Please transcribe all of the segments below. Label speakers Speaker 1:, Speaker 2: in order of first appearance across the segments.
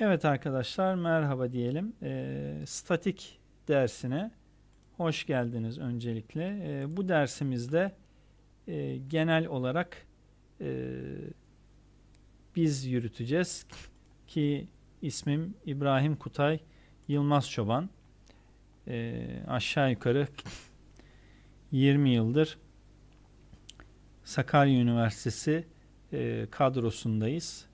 Speaker 1: Evet arkadaşlar merhaba diyelim. E, statik dersine hoş geldiniz öncelikle. E, bu dersimizde e, genel olarak e, biz yürüteceğiz ki ismim İbrahim Kutay Yılmaz Çoban. E, aşağı yukarı 20 yıldır Sakarya Üniversitesi e, kadrosundayız.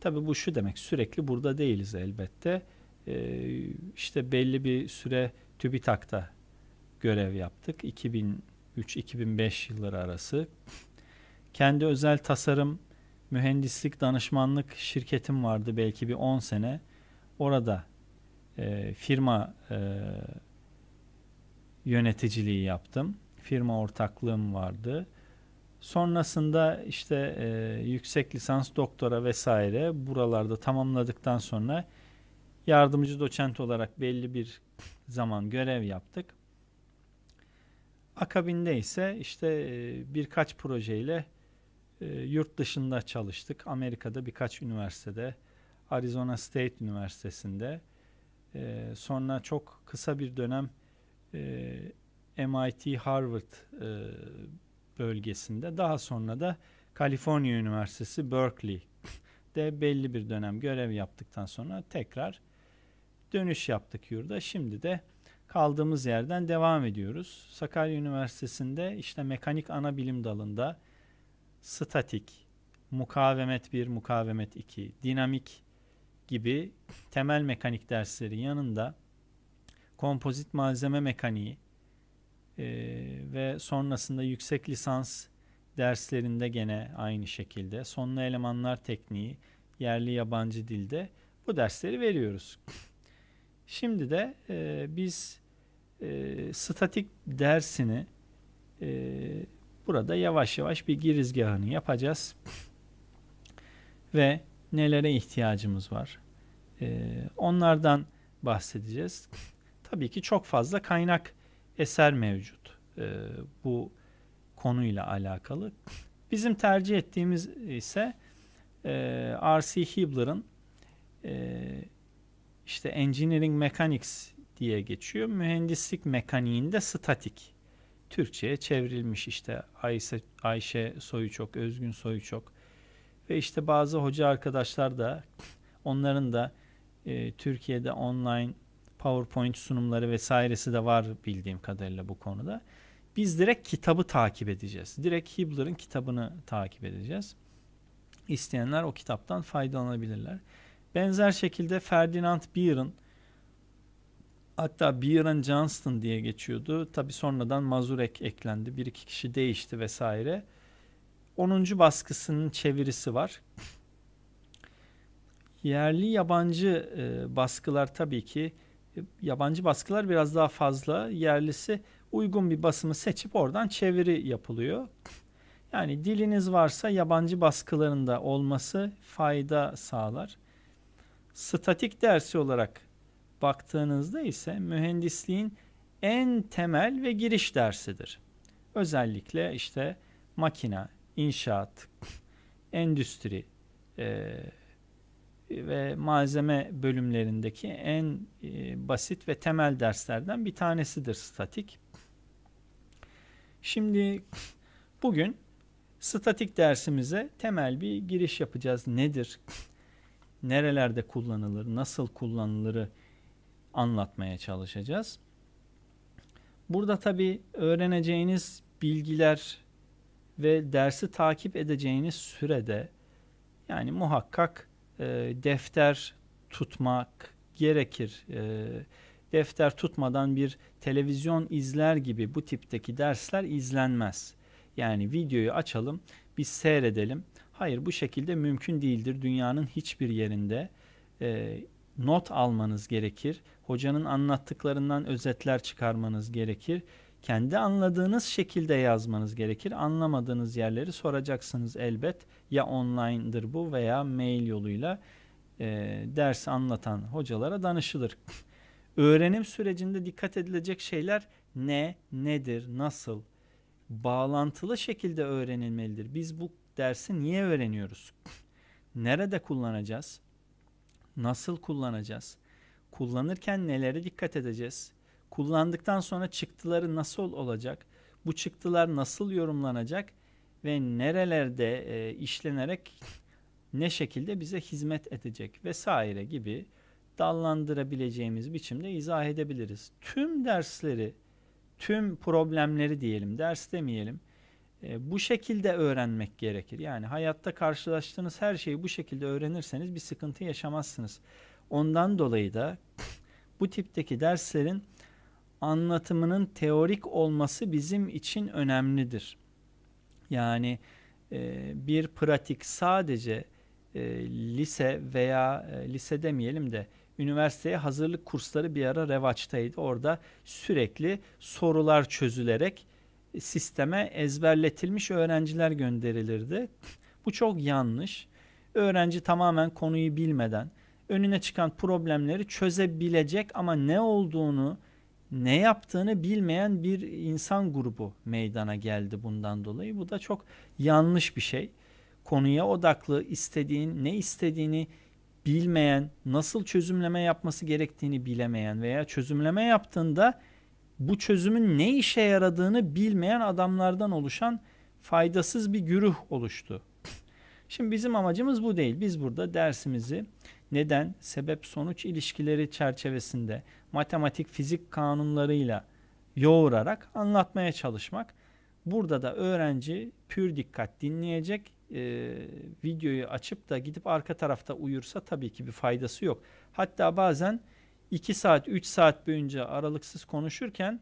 Speaker 1: Tabii bu şu demek sürekli burada değiliz elbette. Ee, işte belli bir süre TÜBİTAK'ta görev yaptık. 2003-2005 yılları arası. Kendi özel tasarım mühendislik danışmanlık şirketim vardı belki bir 10 sene. Orada e, firma e, yöneticiliği yaptım. Firma ortaklığım vardı. Sonrasında işte e, yüksek lisans, doktora vesaire buralarda tamamladıktan sonra yardımcı doçent olarak belli bir zaman görev yaptık. Akabinde ise işte e, birkaç projeyle e, yurt dışında çalıştık. Amerika'da birkaç üniversitede, Arizona State Üniversitesi'nde, e, sonra çok kısa bir dönem e, MIT, Harvard e, bölgesinde. Daha sonra da Kaliforniya Üniversitesi Berkeley'de belli bir dönem görev yaptıktan sonra tekrar dönüş yaptık yurda. Şimdi de kaldığımız yerden devam ediyoruz. Sakarya Üniversitesi'nde işte mekanik ana bilim dalında statik, mukavemet 1, mukavemet 2, dinamik gibi temel mekanik dersleri yanında kompozit malzeme mekaniği, e, ve sonrasında yüksek lisans derslerinde gene aynı şekilde sonlu elemanlar tekniği yerli yabancı dilde bu dersleri veriyoruz. Şimdi de e, biz e, statik dersini e, burada yavaş yavaş bir girizgahını yapacağız ve nelere ihtiyacımız var e, onlardan bahsedeceğiz. Tabii ki çok fazla kaynak eser mevcut e, bu konuyla alakalı. Bizim tercih ettiğimiz ise e, R.C. Hibler'ın e, işte Engineering Mechanics diye geçiyor. Mühendislik mekaniğinde statik. Türkçe'ye çevrilmiş işte Ayşe, Ayşe soyu çok, Özgün soyu çok. Ve işte bazı hoca arkadaşlar da onların da e, Türkiye'de online PowerPoint sunumları vesairesi de var bildiğim kadarıyla bu konuda. Biz direkt kitabı takip edeceğiz. Direkt Hibler'ın kitabını takip edeceğiz. İsteyenler o kitaptan faydalanabilirler. Benzer şekilde Ferdinand Beer'ın hatta Beer'ın Johnston diye geçiyordu. Tabi sonradan Mazurek eklendi. Bir iki kişi değişti vesaire. 10. baskısının çevirisi var. Yerli yabancı e, baskılar tabii ki yabancı baskılar biraz daha fazla. Yerlisi uygun bir basımı seçip oradan çeviri yapılıyor. Yani diliniz varsa yabancı baskılarında olması fayda sağlar. Statik dersi olarak baktığınızda ise mühendisliğin en temel ve giriş dersidir. Özellikle işte makina, inşaat, endüstri, e, ve malzeme bölümlerindeki en e, basit ve temel derslerden bir tanesidir statik. Şimdi bugün statik dersimize temel bir giriş yapacağız. Nedir? Nerelerde kullanılır? Nasıl kullanılırı anlatmaya çalışacağız. Burada tabi öğreneceğiniz bilgiler ve dersi takip edeceğiniz sürede yani muhakkak e, defter tutmak gerekir. E, defter tutmadan bir televizyon izler gibi bu tipteki dersler izlenmez. Yani videoyu açalım, biz seyredelim. Hayır bu şekilde mümkün değildir. Dünyanın hiçbir yerinde e, not almanız gerekir. Hocanın anlattıklarından özetler çıkarmanız gerekir. Kendi anladığınız şekilde yazmanız gerekir. Anlamadığınız yerleri soracaksınız elbet. Ya online'dır bu veya mail yoluyla e, ders anlatan hocalara danışılır. Öğrenim sürecinde dikkat edilecek şeyler ne, nedir, nasıl? Bağlantılı şekilde öğrenilmelidir. Biz bu dersi niye öğreniyoruz? Nerede kullanacağız? nasıl kullanacağız? Kullanırken nelere dikkat edeceğiz? Kullandıktan sonra çıktıları nasıl olacak? Bu çıktılar nasıl yorumlanacak ve nerelerde e, işlenerek ne şekilde bize hizmet edecek vesaire gibi dallandırabileceğimiz biçimde izah edebiliriz. Tüm dersleri, tüm problemleri diyelim, ders demeyelim. E, bu şekilde öğrenmek gerekir. Yani hayatta karşılaştığınız her şeyi bu şekilde öğrenirseniz bir sıkıntı yaşamazsınız. Ondan dolayı da bu tipteki derslerin anlatımının teorik olması bizim için önemlidir. Yani e, bir pratik sadece e, lise veya e, lise demeyelim de üniversiteye hazırlık kursları bir ara revaçtaydı. Orada sürekli sorular çözülerek sisteme ezberletilmiş öğrenciler gönderilirdi. Bu çok yanlış. Öğrenci tamamen konuyu bilmeden önüne çıkan problemleri çözebilecek ama ne olduğunu, ne yaptığını bilmeyen bir insan grubu meydana geldi bundan dolayı. Bu da çok yanlış bir şey. Konuya odaklı, istediğin, ne istediğini bilmeyen, nasıl çözümleme yapması gerektiğini bilemeyen veya çözümleme yaptığında bu çözümün ne işe yaradığını bilmeyen adamlardan oluşan faydasız bir güruh oluştu. Şimdi bizim amacımız bu değil. Biz burada dersimizi neden, sebep, sonuç ilişkileri çerçevesinde matematik, fizik kanunlarıyla yoğurarak anlatmaya çalışmak. Burada da öğrenci pür dikkat dinleyecek, e, videoyu açıp da gidip arka tarafta uyursa tabii ki bir faydası yok. Hatta bazen 2 saat 3 saat boyunca aralıksız konuşurken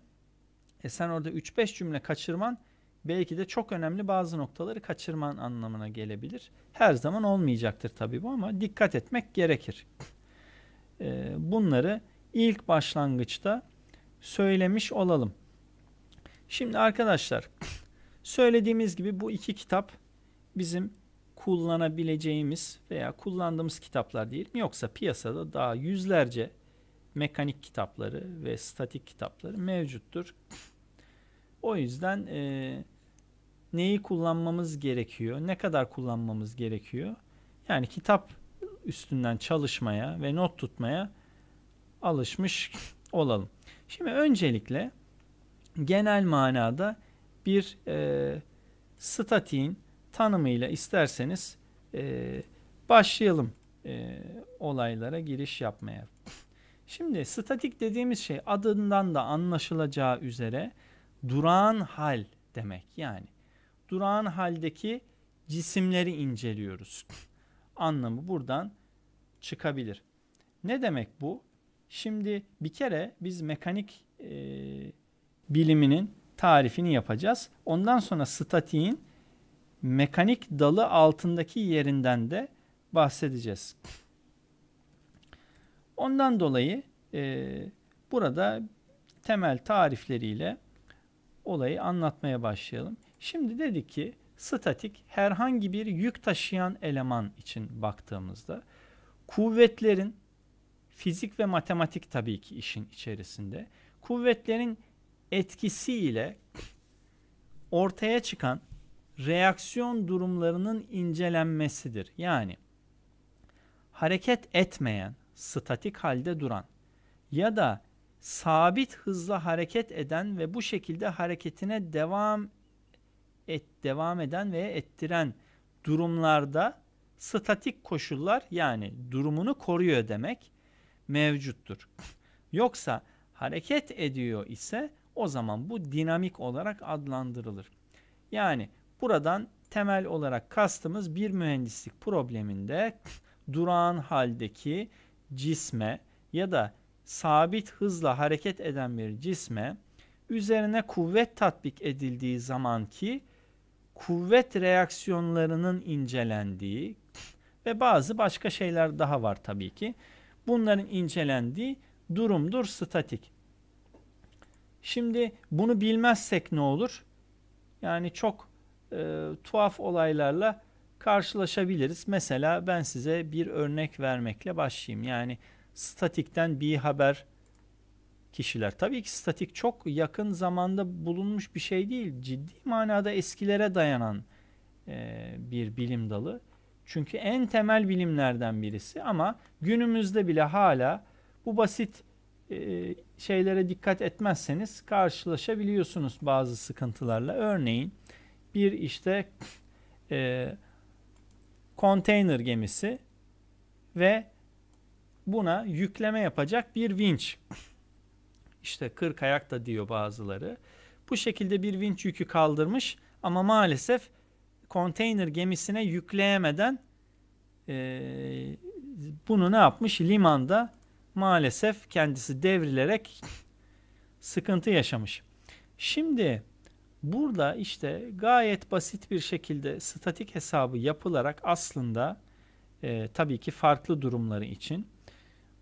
Speaker 1: e sen orada 3-5 cümle kaçırman belki de çok önemli bazı noktaları kaçırman anlamına gelebilir. Her zaman olmayacaktır tabii bu ama dikkat etmek gerekir. E, bunları ilk başlangıçta söylemiş olalım. Şimdi arkadaşlar söylediğimiz gibi bu iki kitap bizim kullanabileceğimiz veya kullandığımız kitaplar değil mi? Yoksa piyasada daha yüzlerce mekanik kitapları ve statik kitapları mevcuttur. O yüzden e, neyi kullanmamız gerekiyor, ne kadar kullanmamız gerekiyor? Yani kitap üstünden çalışmaya ve not tutmaya alışmış olalım. Şimdi öncelikle genel manada bir e, statiğin tanımıyla isterseniz e, başlayalım e, olaylara giriş yapmaya. Şimdi statik dediğimiz şey adından da anlaşılacağı üzere durağan hal demek. Yani durağan haldeki cisimleri inceliyoruz. Anlamı buradan çıkabilir. Ne demek bu? Şimdi bir kere biz mekanik e, biliminin tarifini yapacağız. Ondan sonra statiğin mekanik dalı altındaki yerinden de bahsedeceğiz. Ondan dolayı e, burada temel tarifleriyle olayı anlatmaya başlayalım. Şimdi dedik ki statik herhangi bir yük taşıyan eleman için baktığımızda kuvvetlerin fizik ve matematik tabii ki işin içerisinde kuvvetlerin etkisiyle ortaya çıkan reaksiyon durumlarının incelenmesidir. Yani hareket etmeyen, statik halde duran ya da sabit hızla hareket eden ve bu şekilde hareketine devam et devam eden veya ettiren durumlarda statik koşullar yani durumunu koruyor demek mevcuttur. Yoksa hareket ediyor ise o zaman bu dinamik olarak adlandırılır. Yani buradan temel olarak kastımız bir mühendislik probleminde durağan haldeki cisme ya da sabit hızla hareket eden bir cisme üzerine kuvvet tatbik edildiği zaman ki kuvvet reaksiyonlarının incelendiği ve bazı başka şeyler daha var tabii ki. Bunların incelendiği durumdur statik. Şimdi bunu bilmezsek ne olur? Yani çok e, tuhaf olaylarla karşılaşabiliriz. Mesela ben size bir örnek vermekle başlayayım. Yani statikten bir haber kişiler. Tabii ki statik çok yakın zamanda bulunmuş bir şey değil. Ciddi manada eskilere dayanan e, bir bilim dalı. Çünkü en temel bilimlerden birisi ama günümüzde bile hala bu basit e, şeylere dikkat etmezseniz karşılaşabiliyorsunuz bazı sıkıntılarla. Örneğin bir işte e, konteyner gemisi ve buna yükleme yapacak bir vinç. İşte 40 ayak da diyor bazıları. Bu şekilde bir vinç yükü kaldırmış ama maalesef konteyner gemisine yükleyemeden e, bunu ne yapmış? Limanda maalesef kendisi devrilerek sıkıntı yaşamış. Şimdi burada işte gayet basit bir şekilde statik hesabı yapılarak aslında e, tabii ki farklı durumları için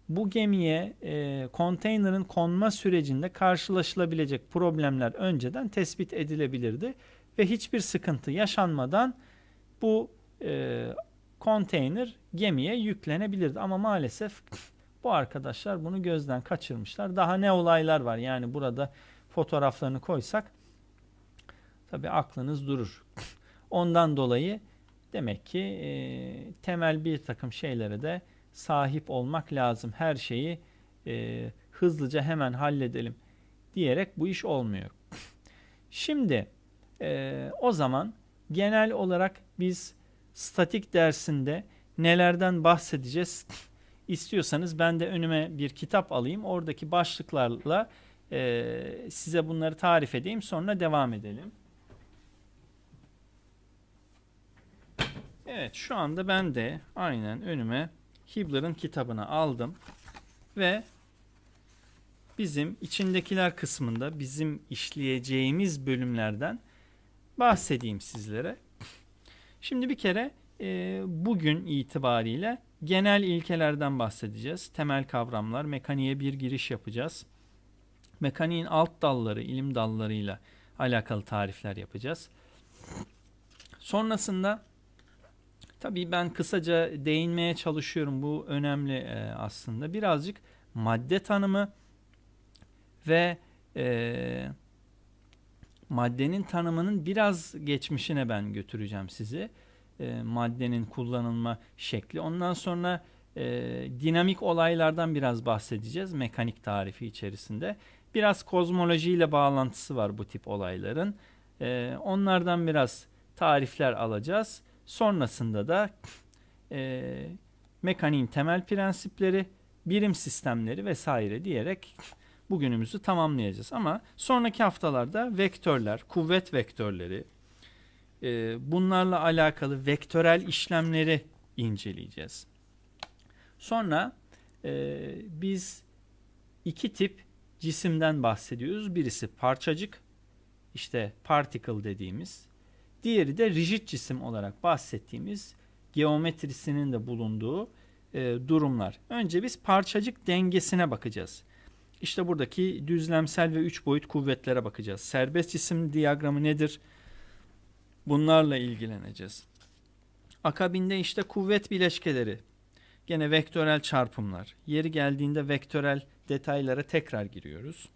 Speaker 1: bu gemiye e, konteynerin konma sürecinde karşılaşılabilecek problemler önceden tespit edilebilirdi ve hiçbir sıkıntı yaşanmadan bu e, konteyner gemiye yüklenebilirdi ama maalesef bu arkadaşlar bunu gözden kaçırmışlar. Daha ne olaylar var yani burada fotoğraflarını koysak tabi aklınız durur. Ondan dolayı demek ki e, temel bir takım şeylere de sahip olmak lazım. Her şeyi e, hızlıca hemen halledelim diyerek bu iş olmuyor. Şimdi e, o zaman genel olarak biz statik dersinde nelerden bahsedeceğiz istiyorsanız ben de önüme bir kitap alayım. Oradaki başlıklarla e, size bunları tarif edeyim sonra devam edelim. Evet şu anda ben de aynen önüme Hibler'ın kitabını aldım ve bizim içindekiler kısmında bizim işleyeceğimiz bölümlerden bahsedeyim sizlere. Şimdi bir kere e, bugün itibariyle genel ilkelerden bahsedeceğiz. Temel kavramlar, mekaniğe bir giriş yapacağız. Mekaniğin alt dalları, ilim dallarıyla alakalı tarifler yapacağız. Sonrasında tabii ben kısaca değinmeye çalışıyorum. Bu önemli e, aslında. Birazcık madde tanımı ve e, maddenin tanımının biraz geçmişine ben götüreceğim sizi e, maddenin kullanılma şekli. Ondan sonra e, dinamik olaylardan biraz bahsedeceğiz mekanik tarifi içerisinde. Biraz kozmolojiyle bağlantısı var bu tip olayların. E, onlardan biraz tarifler alacağız. Sonrasında da e, mekaniğin temel prensipleri, birim sistemleri vesaire diyerek bugünümüzü tamamlayacağız. Ama sonraki haftalarda vektörler, kuvvet vektörleri, e, bunlarla alakalı vektörel işlemleri inceleyeceğiz. Sonra e, biz iki tip cisimden bahsediyoruz. Birisi parçacık, işte particle dediğimiz. Diğeri de rigid cisim olarak bahsettiğimiz geometrisinin de bulunduğu e, durumlar. Önce biz parçacık dengesine bakacağız. İşte buradaki düzlemsel ve üç boyut kuvvetlere bakacağız. Serbest cisim diyagramı nedir? Bunlarla ilgileneceğiz. Akabinde işte kuvvet bileşkeleri, gene vektörel çarpımlar. Yeri geldiğinde vektörel detaylara tekrar giriyoruz.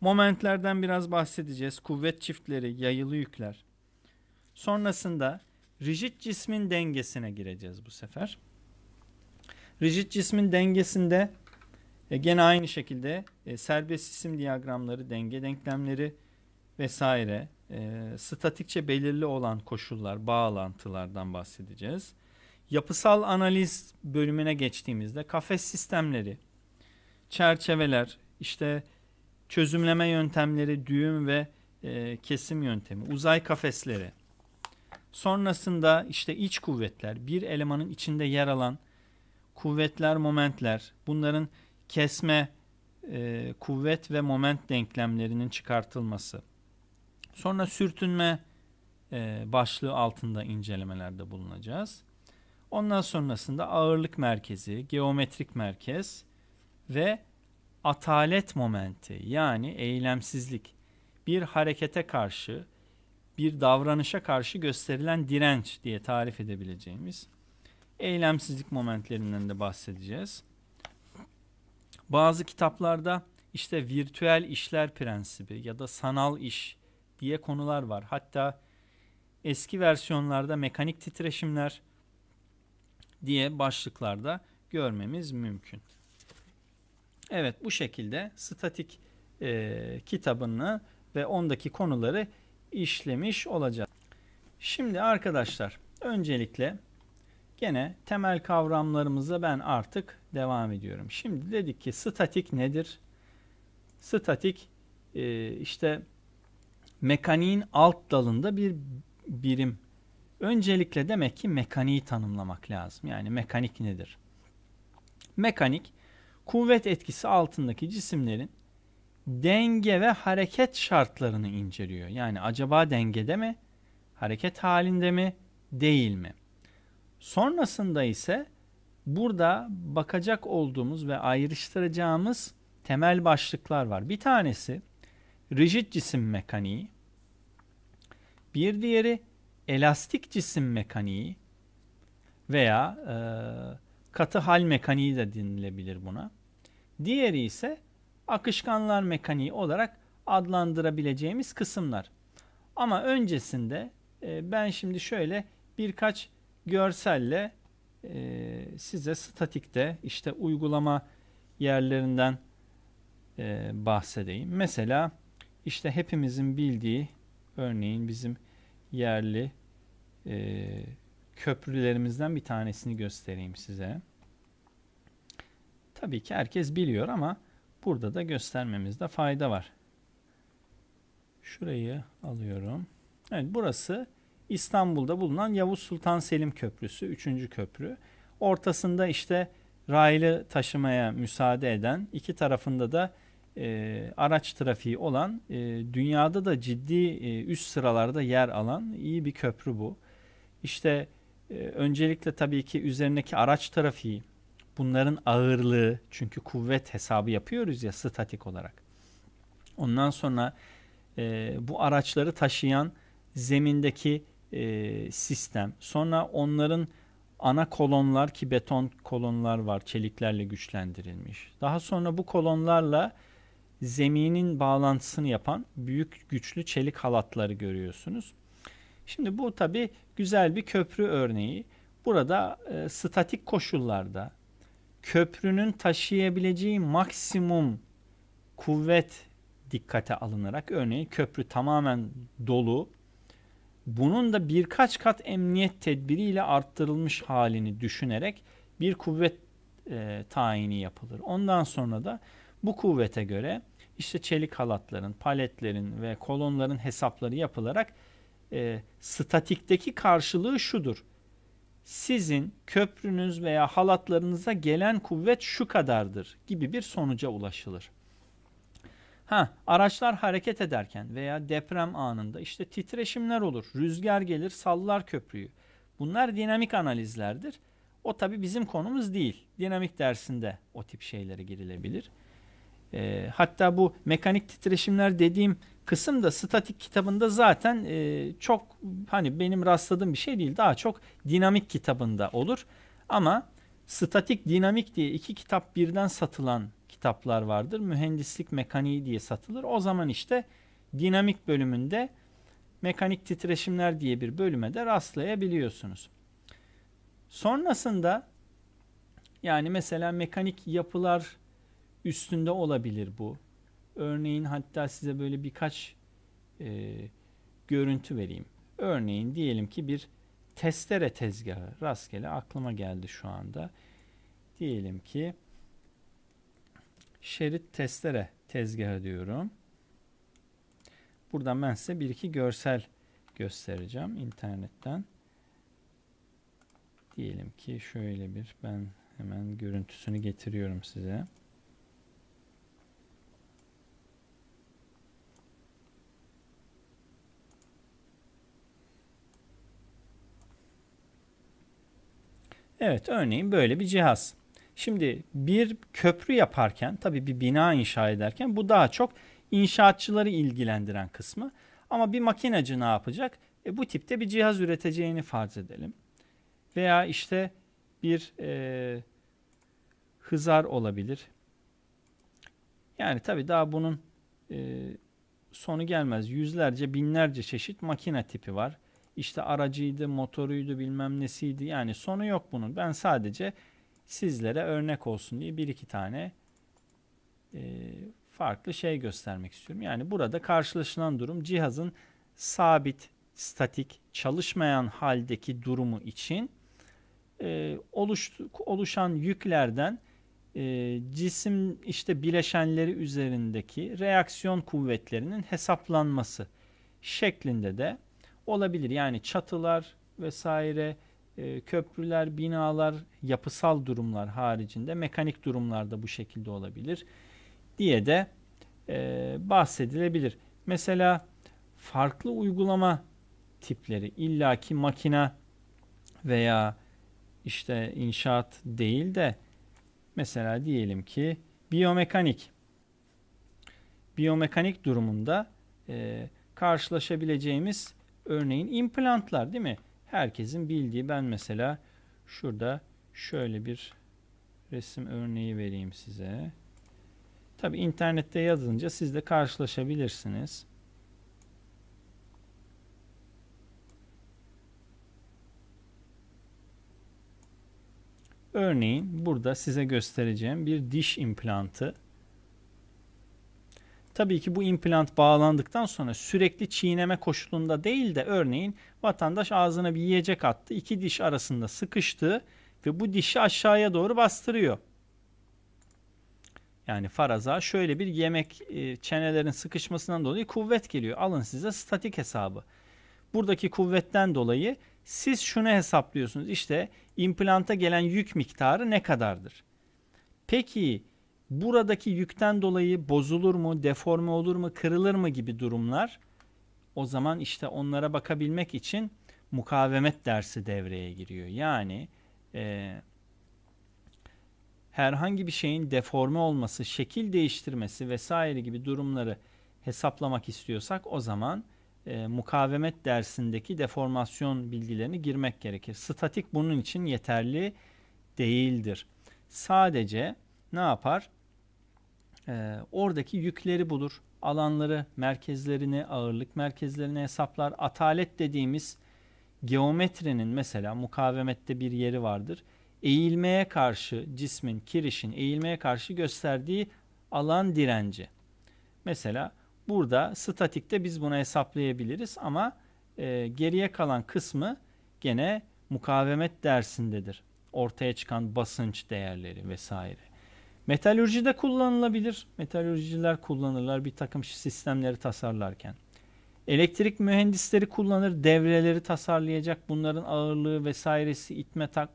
Speaker 1: Momentlerden biraz bahsedeceğiz. Kuvvet çiftleri, yayılı yükler. Sonrasında rigid cismin dengesine gireceğiz bu sefer. Rigid cismin dengesinde e, gene aynı şekilde e, serbest cisim diyagramları, denge denklemleri vesaire e, statikçe belirli olan koşullar, bağlantılardan bahsedeceğiz. Yapısal analiz bölümüne geçtiğimizde kafes sistemleri, çerçeveler, işte çözümleme yöntemleri, düğüm ve e, kesim yöntemi, uzay kafesleri. Sonrasında işte iç kuvvetler, bir elemanın içinde yer alan kuvvetler, momentler, bunların kesme, e, kuvvet ve moment denklemlerinin çıkartılması. Sonra sürtünme e, başlığı altında incelemelerde bulunacağız. Ondan sonrasında ağırlık merkezi, geometrik merkez ve atalet momenti yani eylemsizlik bir harekete karşı bir davranışa karşı gösterilen direnç diye tarif edebileceğimiz eylemsizlik momentlerinden de bahsedeceğiz. Bazı kitaplarda işte virtüel işler prensibi ya da sanal iş diye konular var. Hatta eski versiyonlarda mekanik titreşimler, diye başlıklarda görmemiz mümkün. Evet bu şekilde statik e, kitabını ve ondaki konuları işlemiş olacağız. Şimdi arkadaşlar öncelikle gene temel kavramlarımıza ben artık devam ediyorum. Şimdi dedik ki statik nedir? Statik e, işte mekaniğin alt dalında bir birim. Öncelikle demek ki mekaniği tanımlamak lazım. Yani mekanik nedir? Mekanik kuvvet etkisi altındaki cisimlerin denge ve hareket şartlarını inceliyor. Yani acaba dengede mi? Hareket halinde mi? Değil mi? Sonrasında ise burada bakacak olduğumuz ve ayrıştıracağımız temel başlıklar var. Bir tanesi rigid cisim mekaniği, bir diğeri elastik cisim mekaniği veya e, katı hal mekaniği de denilebilir buna. Diğeri ise akışkanlar mekaniği olarak adlandırabileceğimiz kısımlar. Ama öncesinde e, ben şimdi şöyle birkaç görselle e, size statikte işte uygulama yerlerinden e, bahsedeyim. Mesela işte hepimizin bildiği örneğin bizim yerli köprülerimizden bir tanesini göstereyim size. Tabii ki herkes biliyor ama burada da göstermemizde fayda var. Şurayı alıyorum. Evet burası İstanbul'da bulunan Yavuz Sultan Selim Köprüsü, 3. köprü. Ortasında işte raylı taşımaya müsaade eden, iki tarafında da e, araç trafiği olan, e, dünyada da ciddi e, üst sıralarda yer alan iyi bir köprü bu. İşte e, öncelikle tabii ki üzerindeki araç trafiği, bunların ağırlığı, çünkü kuvvet hesabı yapıyoruz ya statik olarak. Ondan sonra e, bu araçları taşıyan zemindeki e, sistem, sonra onların ana kolonlar ki beton kolonlar var çeliklerle güçlendirilmiş. Daha sonra bu kolonlarla zeminin bağlantısını yapan büyük güçlü çelik halatları görüyorsunuz. Şimdi bu tabi güzel bir köprü örneği. Burada e, statik koşullarda köprünün taşıyabileceği maksimum kuvvet dikkate alınarak örneğin köprü tamamen dolu bunun da birkaç kat emniyet tedbiriyle arttırılmış halini düşünerek bir kuvvet e, tayini yapılır. Ondan sonra da bu kuvvete göre işte çelik halatların, paletlerin ve kolonların hesapları yapılarak e, statikteki karşılığı şudur. Sizin köprünüz veya halatlarınıza gelen kuvvet şu kadardır gibi bir sonuca ulaşılır. Ha, araçlar hareket ederken veya deprem anında işte titreşimler olur, rüzgar gelir, sallar köprüyü. Bunlar dinamik analizlerdir. O tabi bizim konumuz değil. Dinamik dersinde o tip şeylere girilebilir. E, hatta bu mekanik titreşimler dediğim kısım da statik kitabında zaten e, çok hani benim rastladığım bir şey değil. Daha çok dinamik kitabında olur. Ama statik dinamik diye iki kitap birden satılan kitaplar vardır. Mühendislik mekaniği diye satılır. O zaman işte dinamik bölümünde mekanik titreşimler diye bir bölüme de rastlayabiliyorsunuz. Sonrasında yani mesela mekanik yapılar üstünde olabilir bu. Örneğin hatta size böyle birkaç e, görüntü vereyim. Örneğin diyelim ki bir testere tezgahı rastgele aklıma geldi şu anda. Diyelim ki şerit testere tezgahı diyorum. Buradan ben size bir iki görsel göstereceğim internetten. Diyelim ki şöyle bir ben hemen görüntüsünü getiriyorum size. Evet örneğin böyle bir cihaz. Şimdi bir köprü yaparken tabii bir bina inşa ederken bu daha çok inşaatçıları ilgilendiren kısmı. Ama bir makinacı ne yapacak? E, bu tipte bir cihaz üreteceğini farz edelim. Veya işte bir e, hızar olabilir. Yani tabii daha bunun e, sonu gelmez. Yüzlerce, binlerce çeşit makine tipi var. İşte aracıydı, motoruydu, bilmem nesiydi. Yani sonu yok bunun. Ben sadece sizlere örnek olsun diye bir iki tane e, farklı şey göstermek istiyorum. Yani burada karşılaşılan durum cihazın sabit, statik, çalışmayan haldeki durumu için e, oluş, oluşan yüklerden e, cisim işte bileşenleri üzerindeki reaksiyon kuvvetlerinin hesaplanması şeklinde de olabilir. Yani çatılar vesaire, e, köprüler, binalar, yapısal durumlar haricinde mekanik durumlarda bu şekilde olabilir diye de e, bahsedilebilir. Mesela farklı uygulama tipleri illaki makina veya işte inşaat değil de mesela diyelim ki biyomekanik biyomekanik durumunda e, karşılaşabileceğimiz örneğin implantlar değil mi? Herkesin bildiği ben mesela şurada şöyle bir resim örneği vereyim size. Tabi internette yazınca siz de karşılaşabilirsiniz. Örneğin burada size göstereceğim bir diş implantı. Tabii ki bu implant bağlandıktan sonra sürekli çiğneme koşulunda değil de örneğin vatandaş ağzına bir yiyecek attı. iki diş arasında sıkıştı ve bu dişi aşağıya doğru bastırıyor. Yani faraza şöyle bir yemek e, çenelerin sıkışmasından dolayı kuvvet geliyor. Alın size statik hesabı. Buradaki kuvvetten dolayı siz şunu hesaplıyorsunuz. İşte implanta gelen yük miktarı ne kadardır? Peki buradaki yükten dolayı bozulur mu, deforme olur mu, kırılır mı gibi durumlar o zaman işte onlara bakabilmek için mukavemet dersi devreye giriyor. Yani e, herhangi bir şeyin deforme olması, şekil değiştirmesi vesaire gibi durumları hesaplamak istiyorsak o zaman e, mukavemet dersindeki deformasyon bilgilerini girmek gerekir. Statik bunun için yeterli değildir. Sadece ne yapar? E, oradaki yükleri bulur. Alanları, merkezlerini, ağırlık merkezlerini hesaplar. Atalet dediğimiz geometrinin mesela mukavemette bir yeri vardır. Eğilmeye karşı cismin, kirişin eğilmeye karşı gösterdiği alan direnci. Mesela Burada statikte biz bunu hesaplayabiliriz ama e, geriye kalan kısmı gene mukavemet dersindedir. Ortaya çıkan basınç değerleri vesaire. Metalürjide kullanılabilir. Metalürjiler kullanırlar bir takım sistemleri tasarlarken. Elektrik mühendisleri kullanır devreleri tasarlayacak bunların ağırlığı vesairesi itme tak,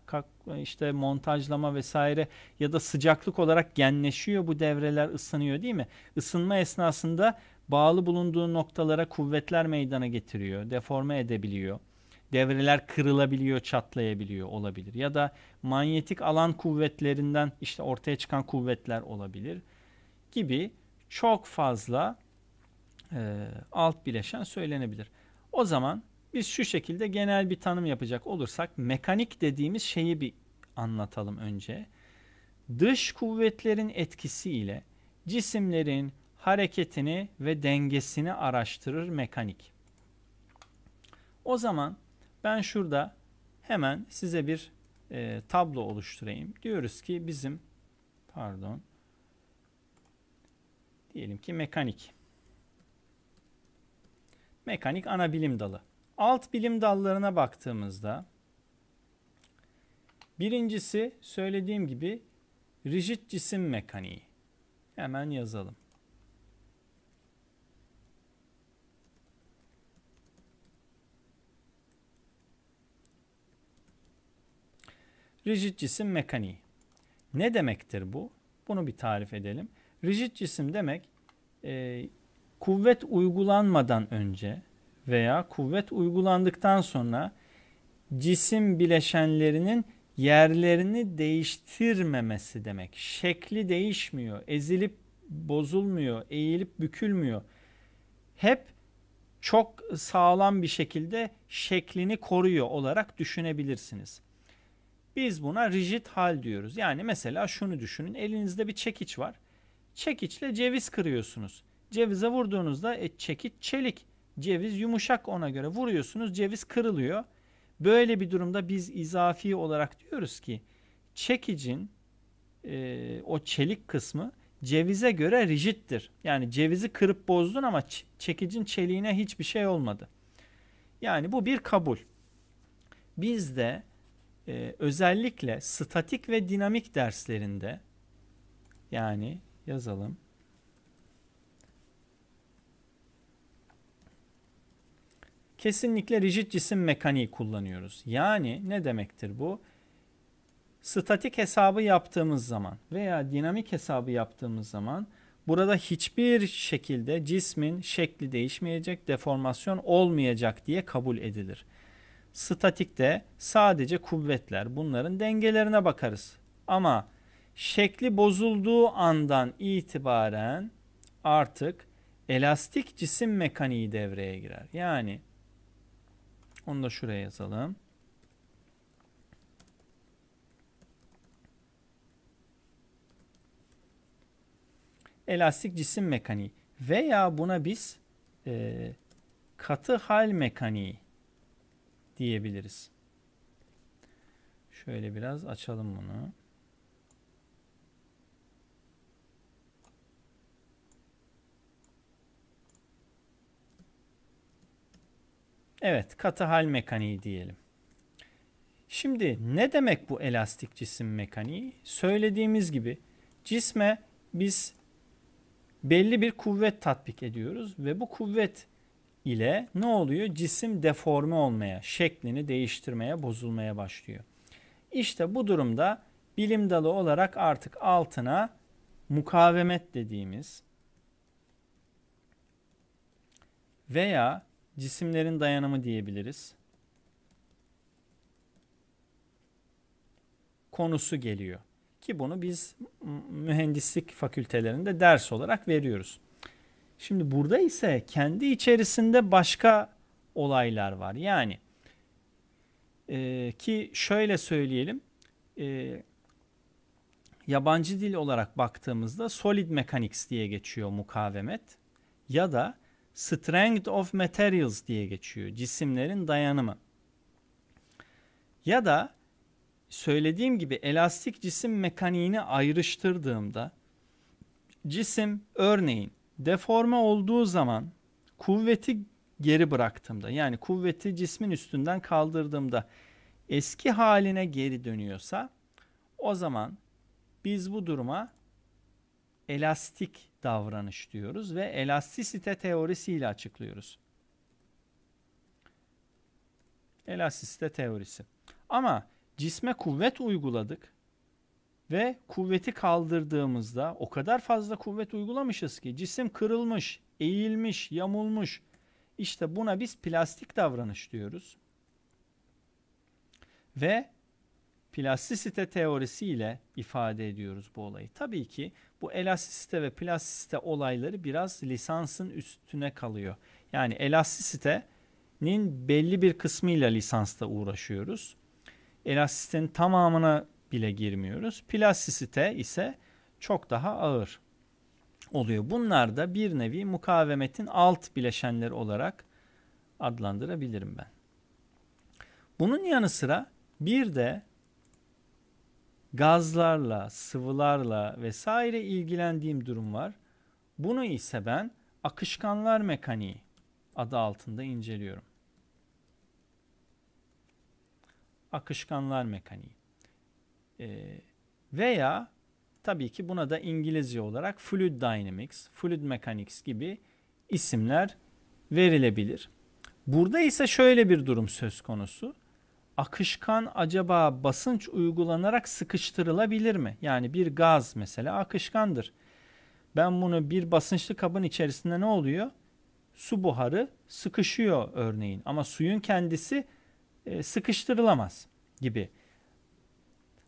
Speaker 1: işte montajlama vesaire ya da sıcaklık olarak genleşiyor bu devreler ısınıyor değil mi? Isınma esnasında bağlı bulunduğu noktalara kuvvetler meydana getiriyor, deforme edebiliyor. Devreler kırılabiliyor, çatlayabiliyor olabilir. Ya da manyetik alan kuvvetlerinden işte ortaya çıkan kuvvetler olabilir gibi çok fazla e, alt bileşen söylenebilir. O zaman biz şu şekilde genel bir tanım yapacak olursak mekanik dediğimiz şeyi bir anlatalım önce. Dış kuvvetlerin etkisiyle cisimlerin hareketini ve dengesini araştırır mekanik. O zaman ben şurada hemen size bir e, tablo oluşturayım. Diyoruz ki bizim pardon diyelim ki mekanik. Mekanik ana bilim dalı. Alt bilim dallarına baktığımızda birincisi söylediğim gibi rigid cisim mekaniği. Hemen yazalım. Rigid cisim mekaniği. Ne demektir bu? Bunu bir tarif edelim. Rigid cisim demek e, kuvvet uygulanmadan önce veya kuvvet uygulandıktan sonra cisim bileşenlerinin yerlerini değiştirmemesi demek. Şekli değişmiyor, ezilip bozulmuyor, eğilip bükülmüyor. Hep çok sağlam bir şekilde şeklini koruyor olarak düşünebilirsiniz. Biz buna rigid hal diyoruz. Yani mesela şunu düşünün. Elinizde bir çekiç var. Çekiçle ceviz kırıyorsunuz. Cevize vurduğunuzda e, çekiç çelik. Ceviz yumuşak ona göre vuruyorsunuz ceviz kırılıyor. Böyle bir durumda biz izafi olarak diyoruz ki çekicin e, o çelik kısmı cevize göre rigiddir. Yani cevizi kırıp bozdun ama çekicin çeliğine hiçbir şey olmadı. Yani bu bir kabul. Biz de e, özellikle statik ve dinamik derslerinde yani yazalım. Kesinlikle rigid cisim mekaniği kullanıyoruz. Yani ne demektir bu? Statik hesabı yaptığımız zaman veya dinamik hesabı yaptığımız zaman burada hiçbir şekilde cismin şekli değişmeyecek, deformasyon olmayacak diye kabul edilir. Statikte sadece kuvvetler, bunların dengelerine bakarız. Ama şekli bozulduğu andan itibaren artık elastik cisim mekaniği devreye girer. Yani onu da şuraya yazalım. Elastik cisim mekaniği veya buna biz e, katı hal mekaniği diyebiliriz. Şöyle biraz açalım bunu. Evet, katı hal mekaniği diyelim. Şimdi ne demek bu elastik cisim mekaniği? Söylediğimiz gibi cisme biz belli bir kuvvet tatbik ediyoruz ve bu kuvvet ile ne oluyor? Cisim deforme olmaya, şeklini değiştirmeye, bozulmaya başlıyor. İşte bu durumda bilim dalı olarak artık altına mukavemet dediğimiz veya cisimlerin dayanımı diyebiliriz. Konusu geliyor. Ki bunu biz mühendislik fakültelerinde ders olarak veriyoruz. Şimdi burada ise kendi içerisinde başka olaylar var. Yani e, ki şöyle söyleyelim. E, yabancı dil olarak baktığımızda solid mechanics diye geçiyor mukavemet ya da strength of materials diye geçiyor. Cisimlerin dayanımı. Ya da söylediğim gibi elastik cisim mekaniğini ayrıştırdığımda cisim örneğin deforme olduğu zaman kuvveti geri bıraktığımda yani kuvveti cismin üstünden kaldırdığımda eski haline geri dönüyorsa o zaman biz bu duruma elastik davranış diyoruz ve elastisite teorisiyle açıklıyoruz. Elastisite teorisi. Ama cisme kuvvet uyguladık ve kuvveti kaldırdığımızda o kadar fazla kuvvet uygulamışız ki cisim kırılmış, eğilmiş, yamulmuş. İşte buna biz plastik davranış diyoruz. Ve plastisite teorisiyle ifade ediyoruz bu olayı. Tabii ki bu elastisite ve plastisite olayları biraz lisansın üstüne kalıyor. Yani elastisitenin belli bir kısmıyla lisansta uğraşıyoruz. Elastisitenin tamamına bile girmiyoruz. Plastisite ise çok daha ağır oluyor. Bunlar da bir nevi mukavemetin alt bileşenleri olarak adlandırabilirim ben. Bunun yanı sıra bir de gazlarla, sıvılarla vesaire ilgilendiğim durum var. Bunu ise ben akışkanlar mekaniği adı altında inceliyorum. Akışkanlar mekaniği. Ee, veya tabii ki buna da İngilizce olarak fluid dynamics, fluid mechanics gibi isimler verilebilir. Burada ise şöyle bir durum söz konusu akışkan acaba basınç uygulanarak sıkıştırılabilir mi? Yani bir gaz mesela akışkandır. Ben bunu bir basınçlı kabın içerisinde ne oluyor? Su buharı sıkışıyor örneğin ama suyun kendisi e, sıkıştırılamaz gibi.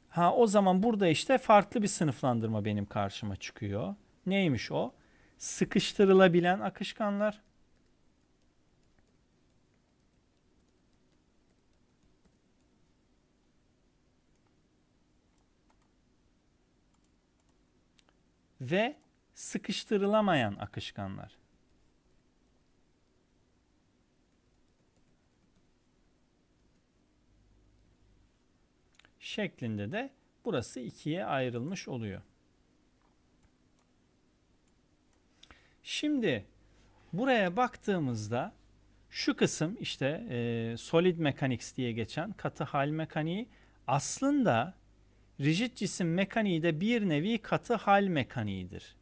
Speaker 1: Ha o zaman burada işte farklı bir sınıflandırma benim karşıma çıkıyor. Neymiş o? Sıkıştırılabilen akışkanlar ve sıkıştırılamayan akışkanlar. Şeklinde de burası ikiye ayrılmış oluyor. Şimdi buraya baktığımızda şu kısım işte e, solid mechanics diye geçen katı hal mekaniği aslında rigid cisim mekaniği de bir nevi katı hal mekaniğidir.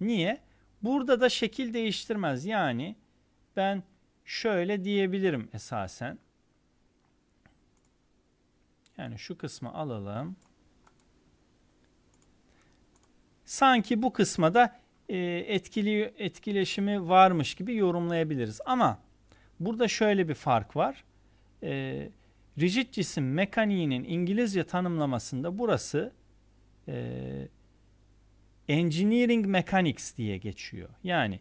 Speaker 1: Niye? Burada da şekil değiştirmez. Yani ben şöyle diyebilirim esasen. Yani şu kısmı alalım. Sanki bu kısma da e, etkili etkileşimi varmış gibi yorumlayabiliriz. Ama burada şöyle bir fark var. E, rigid cisim mekaniğinin İngilizce tanımlamasında burası e, engineering mechanics diye geçiyor. Yani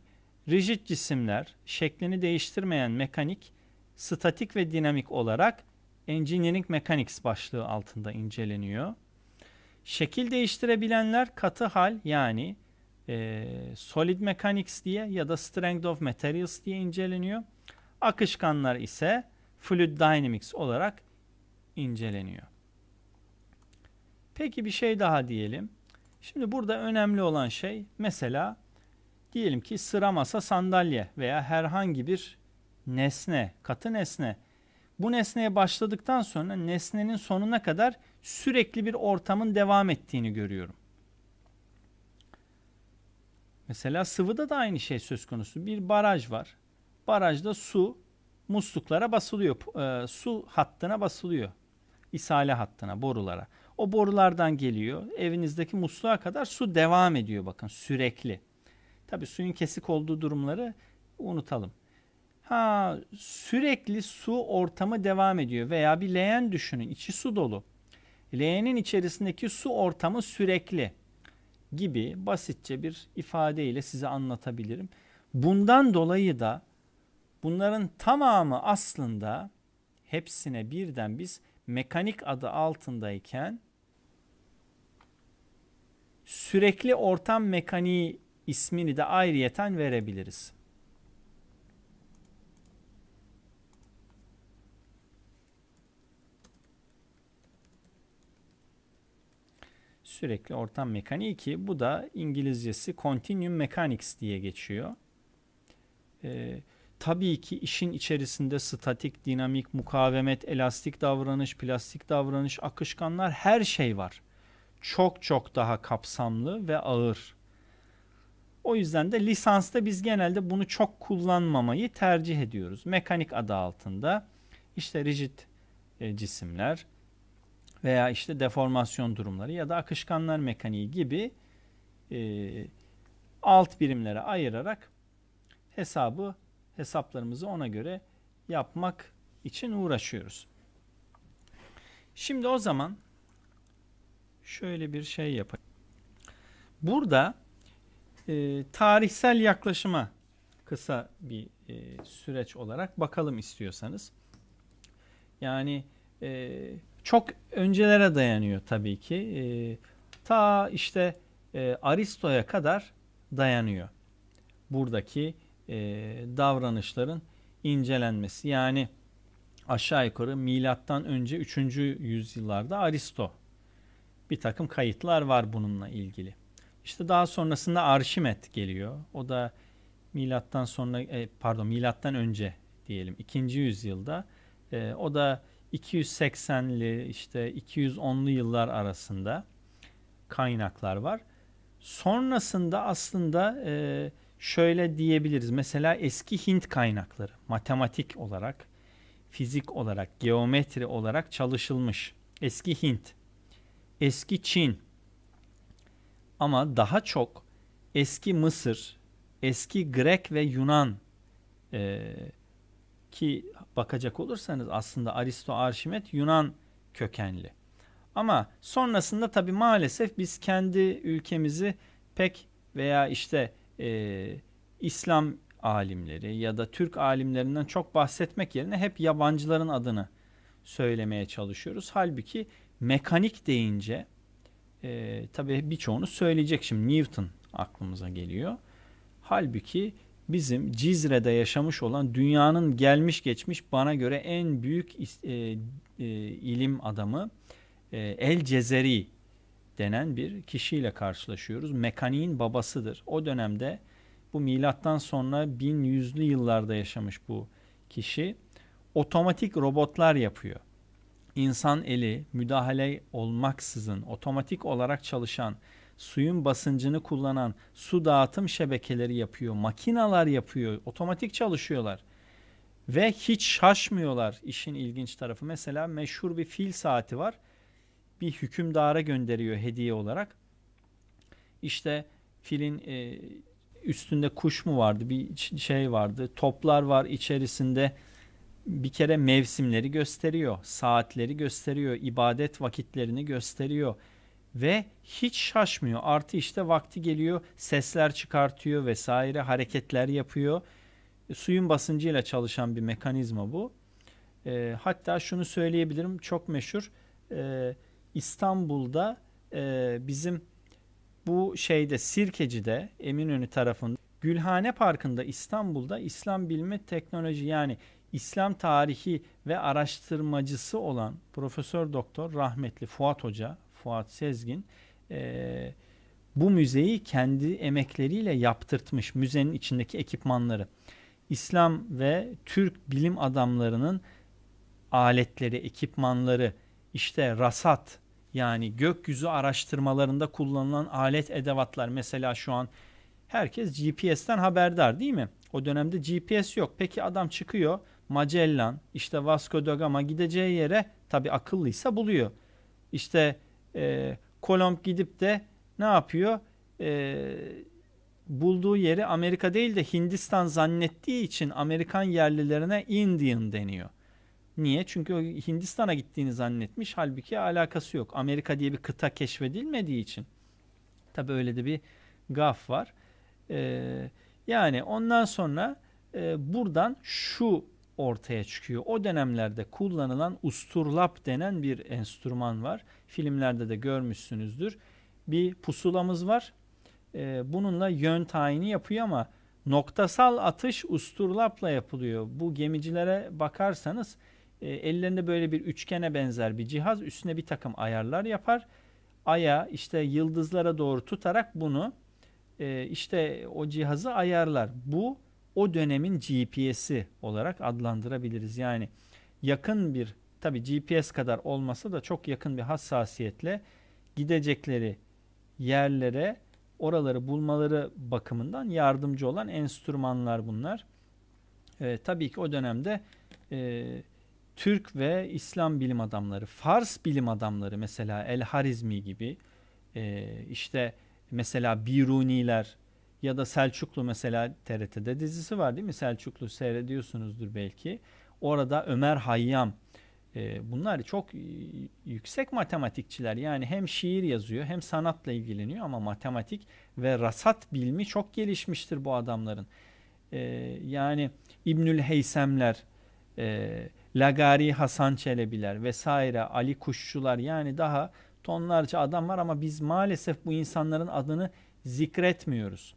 Speaker 1: rigid cisimler şeklini değiştirmeyen mekanik, statik ve dinamik olarak engineering mechanics başlığı altında inceleniyor. Şekil değiştirebilenler katı hal yani e, solid mechanics diye ya da strength of materials diye inceleniyor. Akışkanlar ise fluid dynamics olarak inceleniyor. Peki bir şey daha diyelim. Şimdi burada önemli olan şey mesela diyelim ki sıra masa sandalye veya herhangi bir nesne, katı nesne. Bu nesneye başladıktan sonra nesnenin sonuna kadar sürekli bir ortamın devam ettiğini görüyorum. Mesela sıvıda da aynı şey söz konusu. Bir baraj var. Barajda su musluklara basılıyor. E, su hattına basılıyor. İsale hattına, borulara. O borulardan geliyor. Evinizdeki musluğa kadar su devam ediyor bakın sürekli. Tabi suyun kesik olduğu durumları unutalım. Ha sürekli su ortamı devam ediyor veya bir leğen düşünün içi su dolu. Leğenin içerisindeki su ortamı sürekli gibi basitçe bir ifadeyle size anlatabilirim. Bundan dolayı da bunların tamamı aslında hepsine birden biz mekanik adı altındayken sürekli ortam mekaniği ismini de ayrıyeten verebiliriz. Sürekli ortam mekaniği ki bu da İngilizcesi Continuum Mechanics diye geçiyor. Ee, tabii ki işin içerisinde statik, dinamik, mukavemet, elastik davranış, plastik davranış, akışkanlar her şey var. Çok çok daha kapsamlı ve ağır. O yüzden de lisansta biz genelde bunu çok kullanmamayı tercih ediyoruz. Mekanik adı altında işte rigid e, cisimler veya işte deformasyon durumları ya da akışkanlar mekaniği gibi e, alt birimlere ayırarak hesabı hesaplarımızı ona göre yapmak için uğraşıyoruz. Şimdi o zaman şöyle bir şey yapayım. Burada e, tarihsel yaklaşıma kısa bir e, süreç olarak bakalım istiyorsanız. Yani e, çok öncelere dayanıyor tabii ki. E, ta işte e, Aristo'ya kadar dayanıyor. Buradaki e, davranışların incelenmesi. Yani aşağı yukarı milattan önce 3. yüzyıllarda Aristo bir takım kayıtlar var bununla ilgili. İşte daha sonrasında Arşimet geliyor. O da milattan sonra e, pardon milattan önce diyelim 2. yüzyılda. E, o da 280'li işte 210'lu yıllar arasında kaynaklar var. Sonrasında aslında e, şöyle diyebiliriz. Mesela eski Hint kaynakları matematik olarak, fizik olarak, geometri olarak çalışılmış. Eski Hint, eski Çin ama daha çok eski Mısır, eski Grek ve Yunan e, ki bakacak olursanız aslında Aristo Arşimet Yunan kökenli. Ama sonrasında tabi maalesef biz kendi ülkemizi pek veya işte e, İslam alimleri ya da Türk alimlerinden çok bahsetmek yerine hep yabancıların adını söylemeye çalışıyoruz. Halbuki mekanik deyince e, tabii birçoğunu söyleyecek şimdi Newton aklımıza geliyor. Halbuki bizim Cizre'de yaşamış olan dünyanın gelmiş geçmiş bana göre en büyük e, e, ilim adamı e, El Cezeri denen bir kişiyle karşılaşıyoruz. Mekaniğin babasıdır. O dönemde bu milattan sonra 1100'lü yıllarda yaşamış bu kişi otomatik robotlar yapıyor. İnsan eli müdahale olmaksızın otomatik olarak çalışan, suyun basıncını kullanan su dağıtım şebekeleri yapıyor, makinalar yapıyor, otomatik çalışıyorlar. Ve hiç şaşmıyorlar işin ilginç tarafı. Mesela meşhur bir fil saati var. Bir hükümdara gönderiyor hediye olarak. İşte filin e, üstünde kuş mu vardı bir şey vardı toplar var içerisinde bir kere mevsimleri gösteriyor saatleri gösteriyor ibadet vakitlerini gösteriyor ve hiç şaşmıyor. Artı işte vakti geliyor sesler çıkartıyor vesaire hareketler yapıyor. Suyun basıncıyla çalışan bir mekanizma bu. E, hatta şunu söyleyebilirim çok meşhur. E, İstanbul'da e, bizim bu şeyde Sirkeci'de Eminönü tarafında Gülhane Parkı'nda İstanbul'da İslam Bilimi Teknoloji yani İslam tarihi ve araştırmacısı olan Profesör Doktor rahmetli Fuat Hoca, Fuat Sezgin e, bu müzeyi kendi emekleriyle yaptırtmış müzenin içindeki ekipmanları. İslam ve Türk bilim adamlarının aletleri, ekipmanları, işte rasat, yani gökyüzü araştırmalarında kullanılan alet edevatlar mesela şu an herkes GPS'ten haberdar değil mi? O dönemde GPS yok. Peki adam çıkıyor Magellan işte Vasco da Gama gideceği yere tabi akıllıysa buluyor. İşte e, Kolomb gidip de ne yapıyor? E, bulduğu yeri Amerika değil de Hindistan zannettiği için Amerikan yerlilerine Indian deniyor. Niye? Çünkü Hindistan'a gittiğini zannetmiş. Halbuki alakası yok. Amerika diye bir kıta keşfedilmediği için. Tabi öyle de bir gaf var. Ee, yani ondan sonra e, buradan şu ortaya çıkıyor. O dönemlerde kullanılan usturlap denen bir enstrüman var. Filmlerde de görmüşsünüzdür. Bir pusulamız var. Ee, bununla yön tayini yapıyor ama noktasal atış usturlapla yapılıyor. Bu gemicilere bakarsanız e, ellerinde böyle bir üçgene benzer bir cihaz üstüne bir takım ayarlar yapar. Aya işte yıldızlara doğru tutarak bunu e, işte o cihazı ayarlar. Bu o dönemin GPS'i olarak adlandırabiliriz. Yani yakın bir tabi GPS kadar olmasa da çok yakın bir hassasiyetle gidecekleri yerlere oraları bulmaları bakımından yardımcı olan enstrümanlar bunlar. E, tabii ki o dönemde e, Türk ve İslam bilim adamları, Fars bilim adamları mesela El Harizmi gibi e, işte mesela Biruniler ya da Selçuklu mesela TRT'de dizisi var değil mi? Selçuklu seyrediyorsunuzdur belki. Orada Ömer Hayyam e, bunlar çok yüksek matematikçiler yani hem şiir yazıyor hem sanatla ilgileniyor ama matematik ve rasat bilmi çok gelişmiştir bu adamların. E, yani İbnül Heysemler, e, Lagari Hasan Çelebiler vesaire Ali Kuşçular yani daha tonlarca adam var ama biz maalesef bu insanların adını zikretmiyoruz.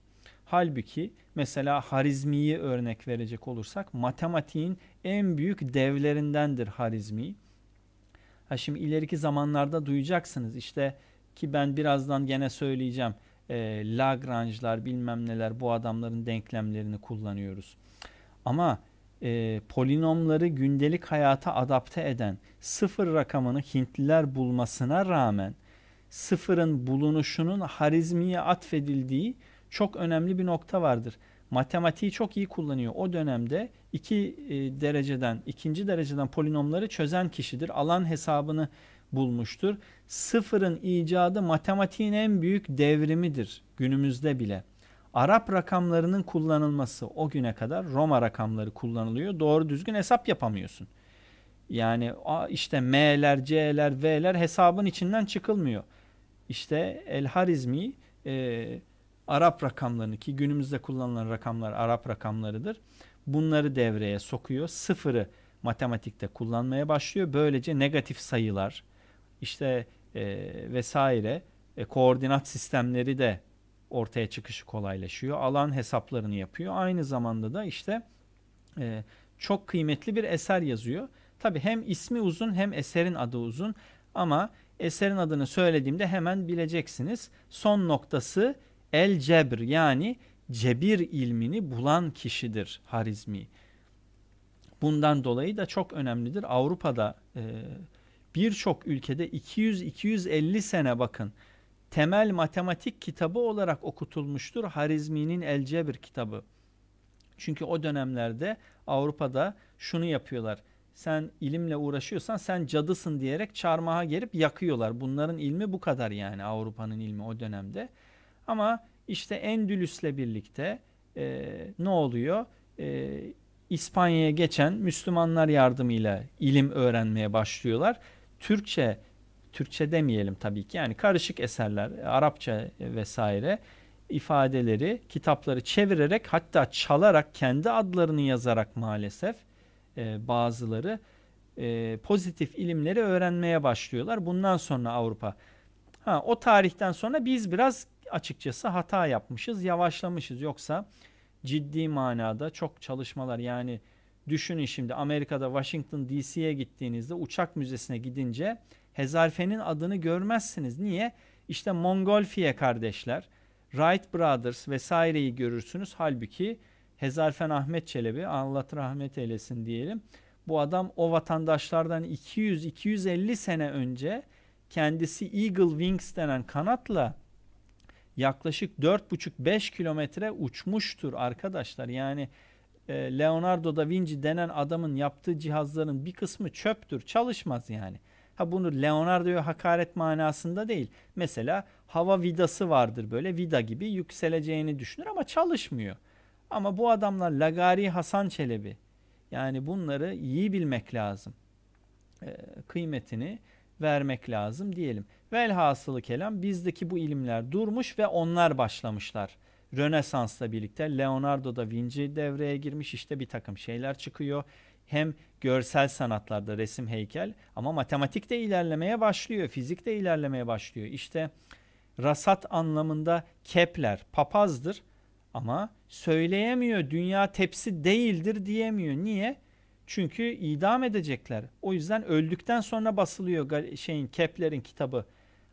Speaker 1: Halbuki mesela Harizmi'yi örnek verecek olursak matematiğin en büyük devlerindendir Harizmi. Ha şimdi ileriki zamanlarda duyacaksınız işte ki ben birazdan gene söyleyeceğim e, Lagrange'lar bilmem neler bu adamların denklemlerini kullanıyoruz. Ama e, polinomları gündelik hayata adapte eden sıfır rakamını Hintliler bulmasına rağmen sıfırın bulunuşunun harizmiye atfedildiği çok önemli bir nokta vardır. Matematiği çok iyi kullanıyor. O dönemde iki e, dereceden, ikinci dereceden polinomları çözen kişidir. Alan hesabını bulmuştur. Sıfırın icadı matematiğin en büyük devrimidir günümüzde bile. Arap rakamlarının kullanılması o güne kadar Roma rakamları kullanılıyor. Doğru düzgün hesap yapamıyorsun. Yani işte M'ler, C'ler, V'ler hesabın içinden çıkılmıyor. İşte El Harizmi e, Arap rakamlarını ki günümüzde kullanılan rakamlar Arap rakamlarıdır. Bunları devreye sokuyor. Sıfırı matematikte kullanmaya başlıyor. Böylece negatif sayılar işte e, vesaire e, koordinat sistemleri de ortaya çıkışı kolaylaşıyor. Alan hesaplarını yapıyor. Aynı zamanda da işte e, çok kıymetli bir eser yazıyor. Tabi hem ismi uzun hem eserin adı uzun ama eserin adını söylediğimde hemen bileceksiniz. Son noktası El Cebr yani cebir ilmini bulan kişidir Harizmi. Bundan dolayı da çok önemlidir. Avrupa'da e, birçok ülkede 200-250 sene bakın temel matematik kitabı olarak okutulmuştur Harizmi'nin El Cebr kitabı. Çünkü o dönemlerde Avrupa'da şunu yapıyorlar. Sen ilimle uğraşıyorsan sen cadısın diyerek çarmıha gelip yakıyorlar. Bunların ilmi bu kadar yani Avrupa'nın ilmi o dönemde. Ama işte Endülüs'le birlikte e, ne oluyor? E, İspanya'ya geçen Müslümanlar yardımıyla ilim öğrenmeye başlıyorlar. Türkçe, Türkçe demeyelim tabii ki yani karışık eserler, Arapça vesaire ifadeleri, kitapları çevirerek hatta çalarak kendi adlarını yazarak maalesef e, bazıları e, pozitif ilimleri öğrenmeye başlıyorlar. Bundan sonra Avrupa. Ha, o tarihten sonra biz biraz açıkçası hata yapmışız, yavaşlamışız. Yoksa ciddi manada çok çalışmalar yani düşünün şimdi Amerika'da Washington DC'ye gittiğinizde uçak müzesine gidince Hezarfen'in adını görmezsiniz. Niye? İşte Mongolfiye kardeşler, Wright Brothers vesaireyi görürsünüz. Halbuki Hezarfen Ahmet Çelebi Allah rahmet eylesin diyelim. Bu adam o vatandaşlardan 200-250 sene önce kendisi Eagle Wings denen kanatla yaklaşık 4,5-5 kilometre uçmuştur arkadaşlar. Yani e, Leonardo da Vinci denen adamın yaptığı cihazların bir kısmı çöptür, çalışmaz yani. Ha bunu Leonardo'ya hakaret manasında değil. Mesela hava vidası vardır böyle vida gibi yükseleceğini düşünür ama çalışmıyor. Ama bu adamlar Lagari Hasan Çelebi yani bunları iyi bilmek lazım. E, kıymetini vermek lazım diyelim. Velhasılı kelam bizdeki bu ilimler durmuş ve onlar başlamışlar. Rönesans'la birlikte Leonardo da Vinci devreye girmiş işte bir takım şeyler çıkıyor. Hem görsel sanatlarda resim heykel ama matematik de ilerlemeye başlıyor. Fizik de ilerlemeye başlıyor. İşte rasat anlamında Kepler papazdır ama söyleyemiyor. Dünya tepsi değildir diyemiyor. Niye? Çünkü idam edecekler. O yüzden öldükten sonra basılıyor şeyin Kepler'in kitabı.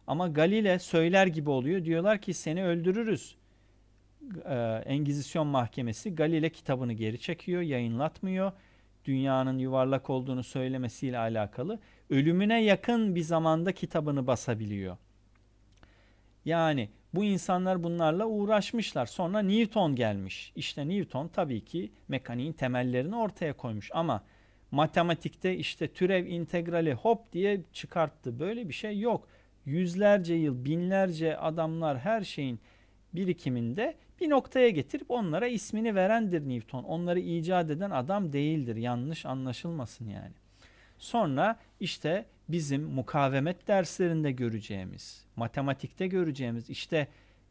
Speaker 1: Ama Galile söyler gibi oluyor. Diyorlar ki seni öldürürüz. Ee, Engizisyon mahkemesi Galile kitabını geri çekiyor, yayınlatmıyor. Dünyanın yuvarlak olduğunu söylemesiyle alakalı. Ölümüne yakın bir zamanda kitabını basabiliyor. Yani bu insanlar bunlarla uğraşmışlar. Sonra Newton gelmiş. İşte Newton tabii ki mekaniğin temellerini ortaya koymuş ama matematikte işte türev integrali hop diye çıkarttı. Böyle bir şey yok. Yüzlerce yıl, binlerce adamlar her şeyin birikiminde bir noktaya getirip onlara ismini verendir Newton. Onları icat eden adam değildir. Yanlış anlaşılmasın yani. Sonra işte bizim mukavemet derslerinde göreceğimiz, matematikte göreceğimiz işte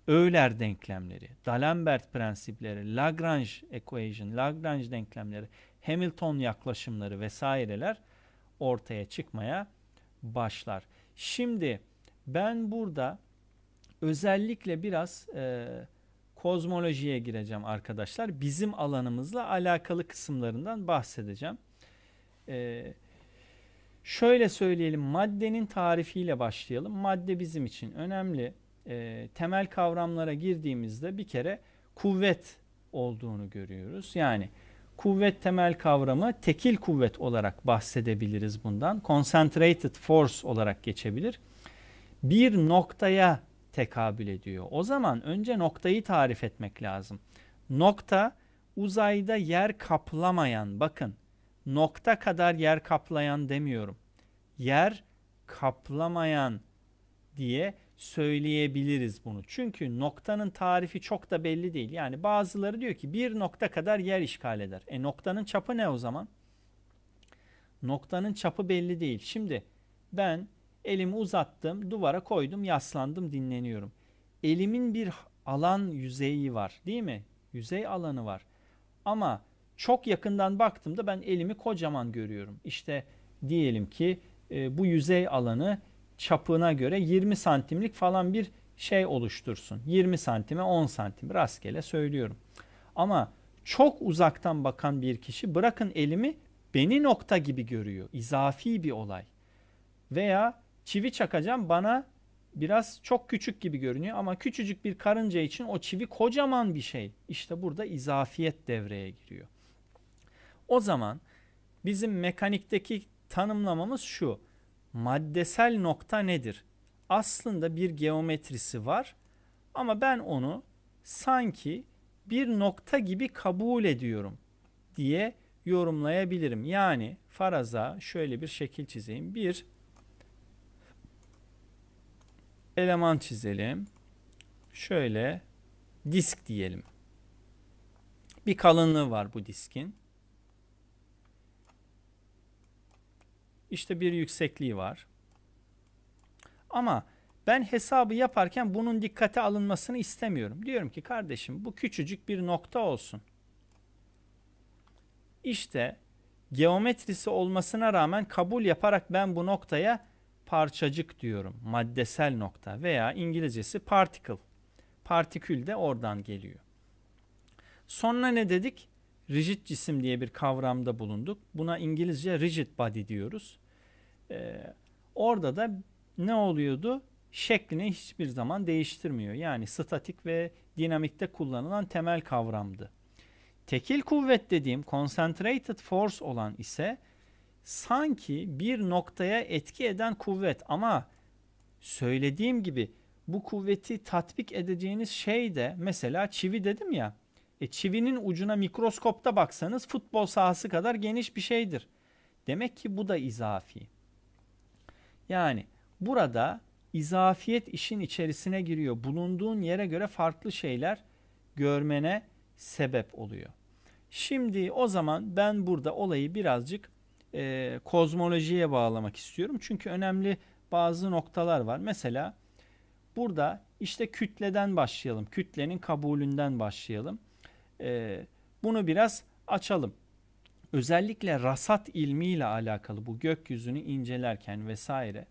Speaker 1: Euler denklemleri, D'Alembert prensipleri, Lagrange equation, Lagrange denklemleri, Hamilton yaklaşımları vesaireler ortaya çıkmaya başlar. Şimdi ben burada özellikle biraz e, kozmolojiye gireceğim arkadaşlar. Bizim alanımızla alakalı kısımlarından bahsedeceğim. E, Şöyle söyleyelim maddenin tarifiyle başlayalım. Madde bizim için önemli. E, temel kavramlara girdiğimizde bir kere kuvvet olduğunu görüyoruz. Yani kuvvet temel kavramı tekil kuvvet olarak bahsedebiliriz bundan. Concentrated force olarak geçebilir. Bir noktaya tekabül ediyor. O zaman önce noktayı tarif etmek lazım. Nokta uzayda yer kaplamayan bakın nokta kadar yer kaplayan demiyorum. Yer kaplamayan diye söyleyebiliriz bunu. Çünkü noktanın tarifi çok da belli değil. Yani bazıları diyor ki bir nokta kadar yer işgal eder. E noktanın çapı ne o zaman? Noktanın çapı belli değil. Şimdi ben elimi uzattım, duvara koydum, yaslandım, dinleniyorum. Elimin bir alan yüzeyi var, değil mi? Yüzey alanı var. Ama çok yakından baktığımda ben elimi kocaman görüyorum. İşte diyelim ki e, bu yüzey alanı çapına göre 20 santimlik falan bir şey oluştursun. 20 santime 10 santim rastgele söylüyorum. Ama çok uzaktan bakan bir kişi bırakın elimi beni nokta gibi görüyor. İzafi bir olay. Veya çivi çakacağım bana biraz çok küçük gibi görünüyor ama küçücük bir karınca için o çivi kocaman bir şey. İşte burada izafiyet devreye giriyor. O zaman bizim mekanikteki tanımlamamız şu. Maddesel nokta nedir? Aslında bir geometrisi var ama ben onu sanki bir nokta gibi kabul ediyorum diye yorumlayabilirim. Yani faraza şöyle bir şekil çizeyim. Bir eleman çizelim. Şöyle disk diyelim. Bir kalınlığı var bu diskin. İşte bir yüksekliği var. Ama ben hesabı yaparken bunun dikkate alınmasını istemiyorum. Diyorum ki kardeşim bu küçücük bir nokta olsun. İşte geometrisi olmasına rağmen kabul yaparak ben bu noktaya parçacık diyorum. Maddesel nokta veya İngilizcesi particle. Partikül de oradan geliyor. Sonra ne dedik? Rigid cisim diye bir kavramda bulunduk. Buna İngilizce rigid body diyoruz. Ee, orada da ne oluyordu? Şeklini hiçbir zaman değiştirmiyor. Yani statik ve dinamikte kullanılan temel kavramdı. Tekil kuvvet dediğim concentrated force olan ise sanki bir noktaya etki eden kuvvet ama söylediğim gibi bu kuvveti tatbik edeceğiniz şey de mesela çivi dedim ya. E çivinin ucuna mikroskopta baksanız futbol sahası kadar geniş bir şeydir. Demek ki bu da izafi. Yani burada izafiyet işin içerisine giriyor. Bulunduğun yere göre farklı şeyler görmene sebep oluyor. Şimdi o zaman ben burada olayı birazcık e, kozmolojiye bağlamak istiyorum. Çünkü önemli bazı noktalar var. Mesela burada işte kütleden başlayalım. Kütlenin kabulünden başlayalım. E, bunu biraz açalım. Özellikle rasat ilmiyle alakalı bu gökyüzünü incelerken vesaire.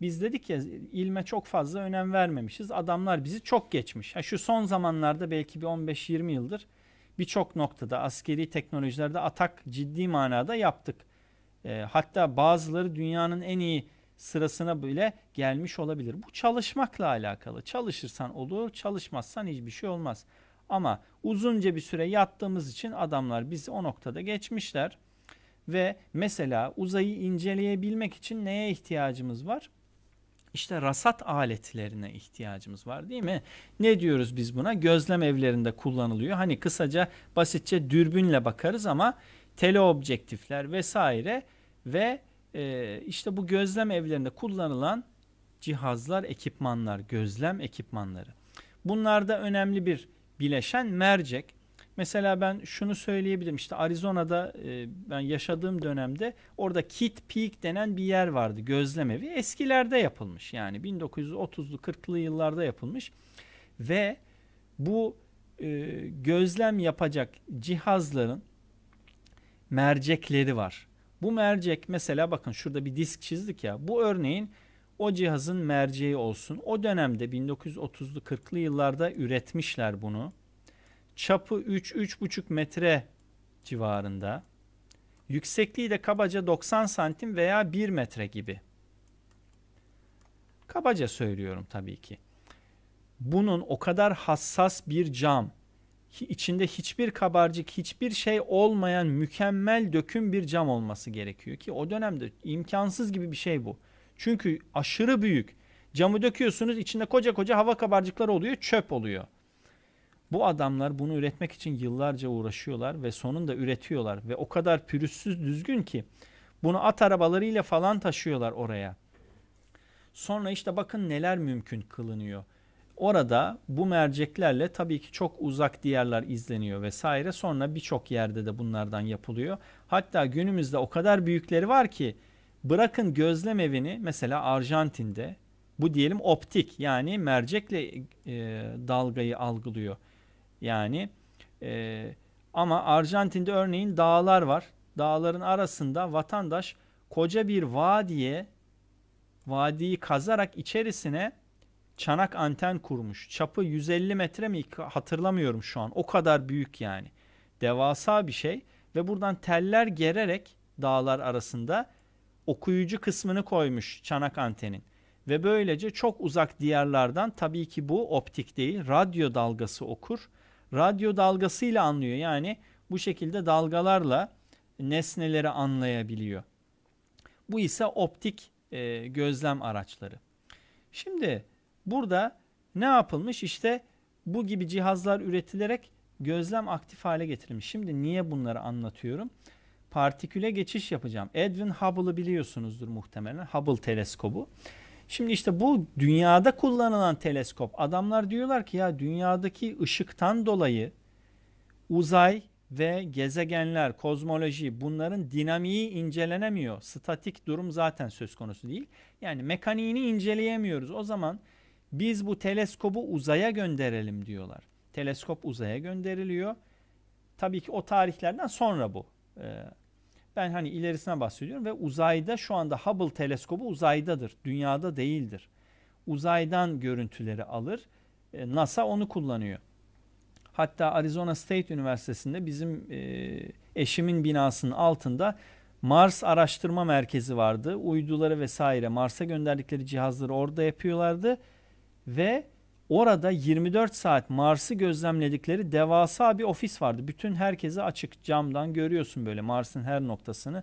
Speaker 1: Biz dedik ya ilme çok fazla önem vermemişiz. Adamlar bizi çok geçmiş. Ha, şu son zamanlarda belki bir 15-20 yıldır birçok noktada askeri teknolojilerde atak ciddi manada yaptık. E, hatta bazıları dünyanın en iyi sırasına bile gelmiş olabilir. Bu çalışmakla alakalı. Çalışırsan olur, çalışmazsan hiçbir şey olmaz. Ama uzunca bir süre yattığımız için adamlar bizi o noktada geçmişler. Ve mesela uzayı inceleyebilmek için neye ihtiyacımız var? İşte rasat aletlerine ihtiyacımız var değil mi? Ne diyoruz biz buna? Gözlem evlerinde kullanılıyor. Hani kısaca basitçe dürbünle bakarız ama teleobjektifler vesaire ve e, işte bu gözlem evlerinde kullanılan cihazlar, ekipmanlar, gözlem ekipmanları. Bunlarda önemli bir bileşen mercek. Mesela ben şunu söyleyebilirim işte Arizona'da e, ben yaşadığım dönemde orada Kit Peak denen bir yer vardı gözlem evi. Eskilerde yapılmış yani 1930'lu 40'lı yıllarda yapılmış ve bu e, gözlem yapacak cihazların mercekleri var. Bu mercek mesela bakın şurada bir disk çizdik ya. Bu örneğin o cihazın merceği olsun. O dönemde 1930'lu 40'lı yıllarda üretmişler bunu. Çapı 3-3,5 metre civarında. Yüksekliği de kabaca 90 santim veya 1 metre gibi. Kabaca söylüyorum tabii ki. Bunun o kadar hassas bir cam, içinde hiçbir kabarcık, hiçbir şey olmayan mükemmel döküm bir cam olması gerekiyor ki o dönemde imkansız gibi bir şey bu. Çünkü aşırı büyük. Camı döküyorsunuz içinde koca koca hava kabarcıkları oluyor, çöp oluyor. Bu adamlar bunu üretmek için yıllarca uğraşıyorlar ve sonunda üretiyorlar ve o kadar pürüzsüz düzgün ki bunu at arabalarıyla falan taşıyorlar oraya. Sonra işte bakın neler mümkün kılınıyor. Orada bu merceklerle tabii ki çok uzak diyarlar izleniyor vesaire. Sonra birçok yerde de bunlardan yapılıyor. Hatta günümüzde o kadar büyükleri var ki bırakın gözlem evini mesela Arjantin'de bu diyelim optik yani mercekle e, dalgayı algılıyor. Yani e, ama Arjantin'de örneğin dağlar var. Dağların arasında vatandaş koca bir vadiye vadiyi kazarak içerisine çanak anten kurmuş. Çapı 150 metre mi hatırlamıyorum şu an. O kadar büyük yani. Devasa bir şey ve buradan teller gererek dağlar arasında okuyucu kısmını koymuş çanak antenin. ve böylece çok uzak diyarlardan tabii ki bu optik değil radyo dalgası okur. Radyo dalgasıyla anlıyor yani bu şekilde dalgalarla nesneleri anlayabiliyor. Bu ise optik e, gözlem araçları. Şimdi burada ne yapılmış? İşte bu gibi cihazlar üretilerek gözlem aktif hale getirilmiş. Şimdi niye bunları anlatıyorum? Partiküle geçiş yapacağım. Edwin Hubble'ı biliyorsunuzdur muhtemelen. Hubble teleskobu. Şimdi işte bu dünyada kullanılan teleskop. Adamlar diyorlar ki ya dünyadaki ışıktan dolayı uzay ve gezegenler, kozmoloji bunların dinamiği incelenemiyor. Statik durum zaten söz konusu değil. Yani mekaniğini inceleyemiyoruz. O zaman biz bu teleskobu uzaya gönderelim diyorlar. Teleskop uzaya gönderiliyor. Tabii ki o tarihlerden sonra bu. Ben hani ilerisine bahsediyorum ve uzayda şu anda Hubble teleskobu uzaydadır. Dünyada değildir. Uzaydan görüntüleri alır. Ee, NASA onu kullanıyor. Hatta Arizona State Üniversitesi'nde bizim e, eşimin binasının altında Mars Araştırma Merkezi vardı. Uyduları vesaire Mars'a gönderdikleri cihazları orada yapıyorlardı ve orada 24 saat Mars'ı gözlemledikleri devasa bir ofis vardı. Bütün herkese açık camdan görüyorsun böyle Mars'ın her noktasını.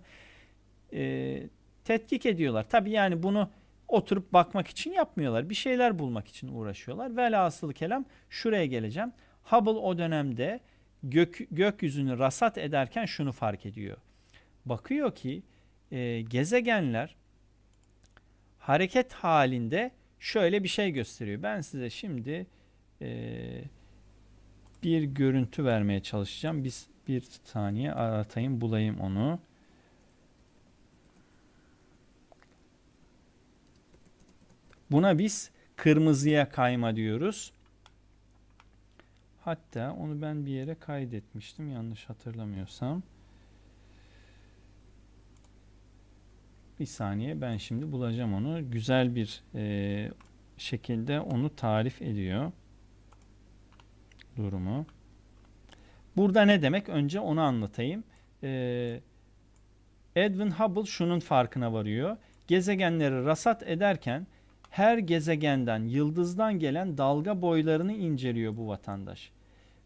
Speaker 1: E, tetkik ediyorlar. Tabi yani bunu oturup bakmak için yapmıyorlar. Bir şeyler bulmak için uğraşıyorlar. Velhasılı kelam şuraya geleceğim. Hubble o dönemde gök, gökyüzünü rasat ederken şunu fark ediyor. Bakıyor ki e, gezegenler hareket halinde şöyle bir şey gösteriyor. Ben size şimdi e, bir görüntü vermeye çalışacağım. Biz bir saniye aratayım bulayım onu. Buna biz kırmızıya kayma diyoruz. Hatta onu ben bir yere kaydetmiştim yanlış hatırlamıyorsam. Bir saniye ben şimdi bulacağım onu. Güzel bir e, şekilde onu tarif ediyor. Durumu. Burada ne demek? Önce onu anlatayım. E, Edwin Hubble şunun farkına varıyor. Gezegenleri rasat ederken her gezegenden, yıldızdan gelen dalga boylarını inceliyor bu vatandaş.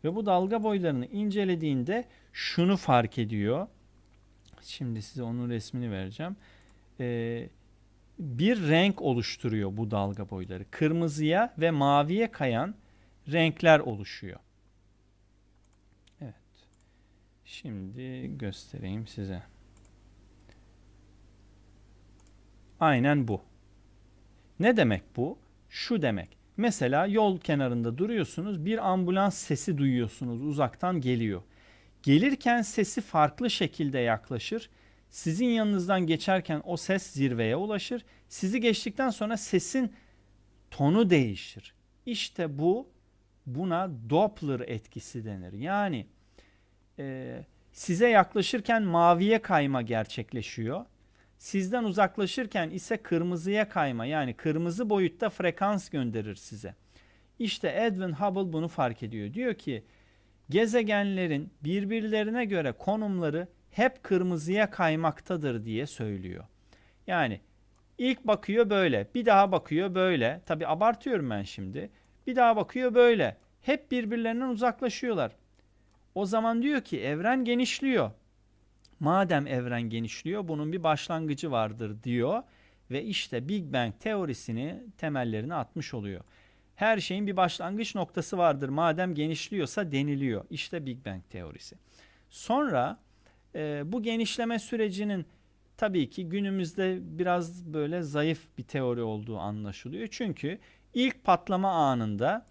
Speaker 1: Ve bu dalga boylarını incelediğinde şunu fark ediyor. Şimdi size onun resmini vereceğim. Ee, bir renk oluşturuyor bu dalga boyları. Kırmızıya ve maviye kayan renkler oluşuyor. Evet. Şimdi göstereyim size. Aynen bu. Ne demek bu? Şu demek. Mesela yol kenarında duruyorsunuz, bir ambulans sesi duyuyorsunuz, uzaktan geliyor. Gelirken sesi farklı şekilde yaklaşır. Sizin yanınızdan geçerken o ses zirveye ulaşır. Sizi geçtikten sonra sesin tonu değişir. İşte bu buna Doppler etkisi denir. Yani e, size yaklaşırken maviye kayma gerçekleşiyor. Sizden uzaklaşırken ise kırmızıya kayma yani kırmızı boyutta frekans gönderir size. İşte Edwin Hubble bunu fark ediyor. Diyor ki gezegenlerin birbirlerine göre konumları hep kırmızıya kaymaktadır diye söylüyor. Yani ilk bakıyor böyle, bir daha bakıyor böyle. Tabi abartıyorum ben şimdi. Bir daha bakıyor böyle. Hep birbirlerinden uzaklaşıyorlar. O zaman diyor ki evren genişliyor. Madem evren genişliyor bunun bir başlangıcı vardır diyor ve işte Big Bang teorisini temellerini atmış oluyor. Her şeyin bir başlangıç noktası vardır madem genişliyorsa deniliyor. İşte Big Bang teorisi. Sonra e, bu genişleme sürecinin tabii ki günümüzde biraz böyle zayıf bir teori olduğu anlaşılıyor. Çünkü ilk patlama anında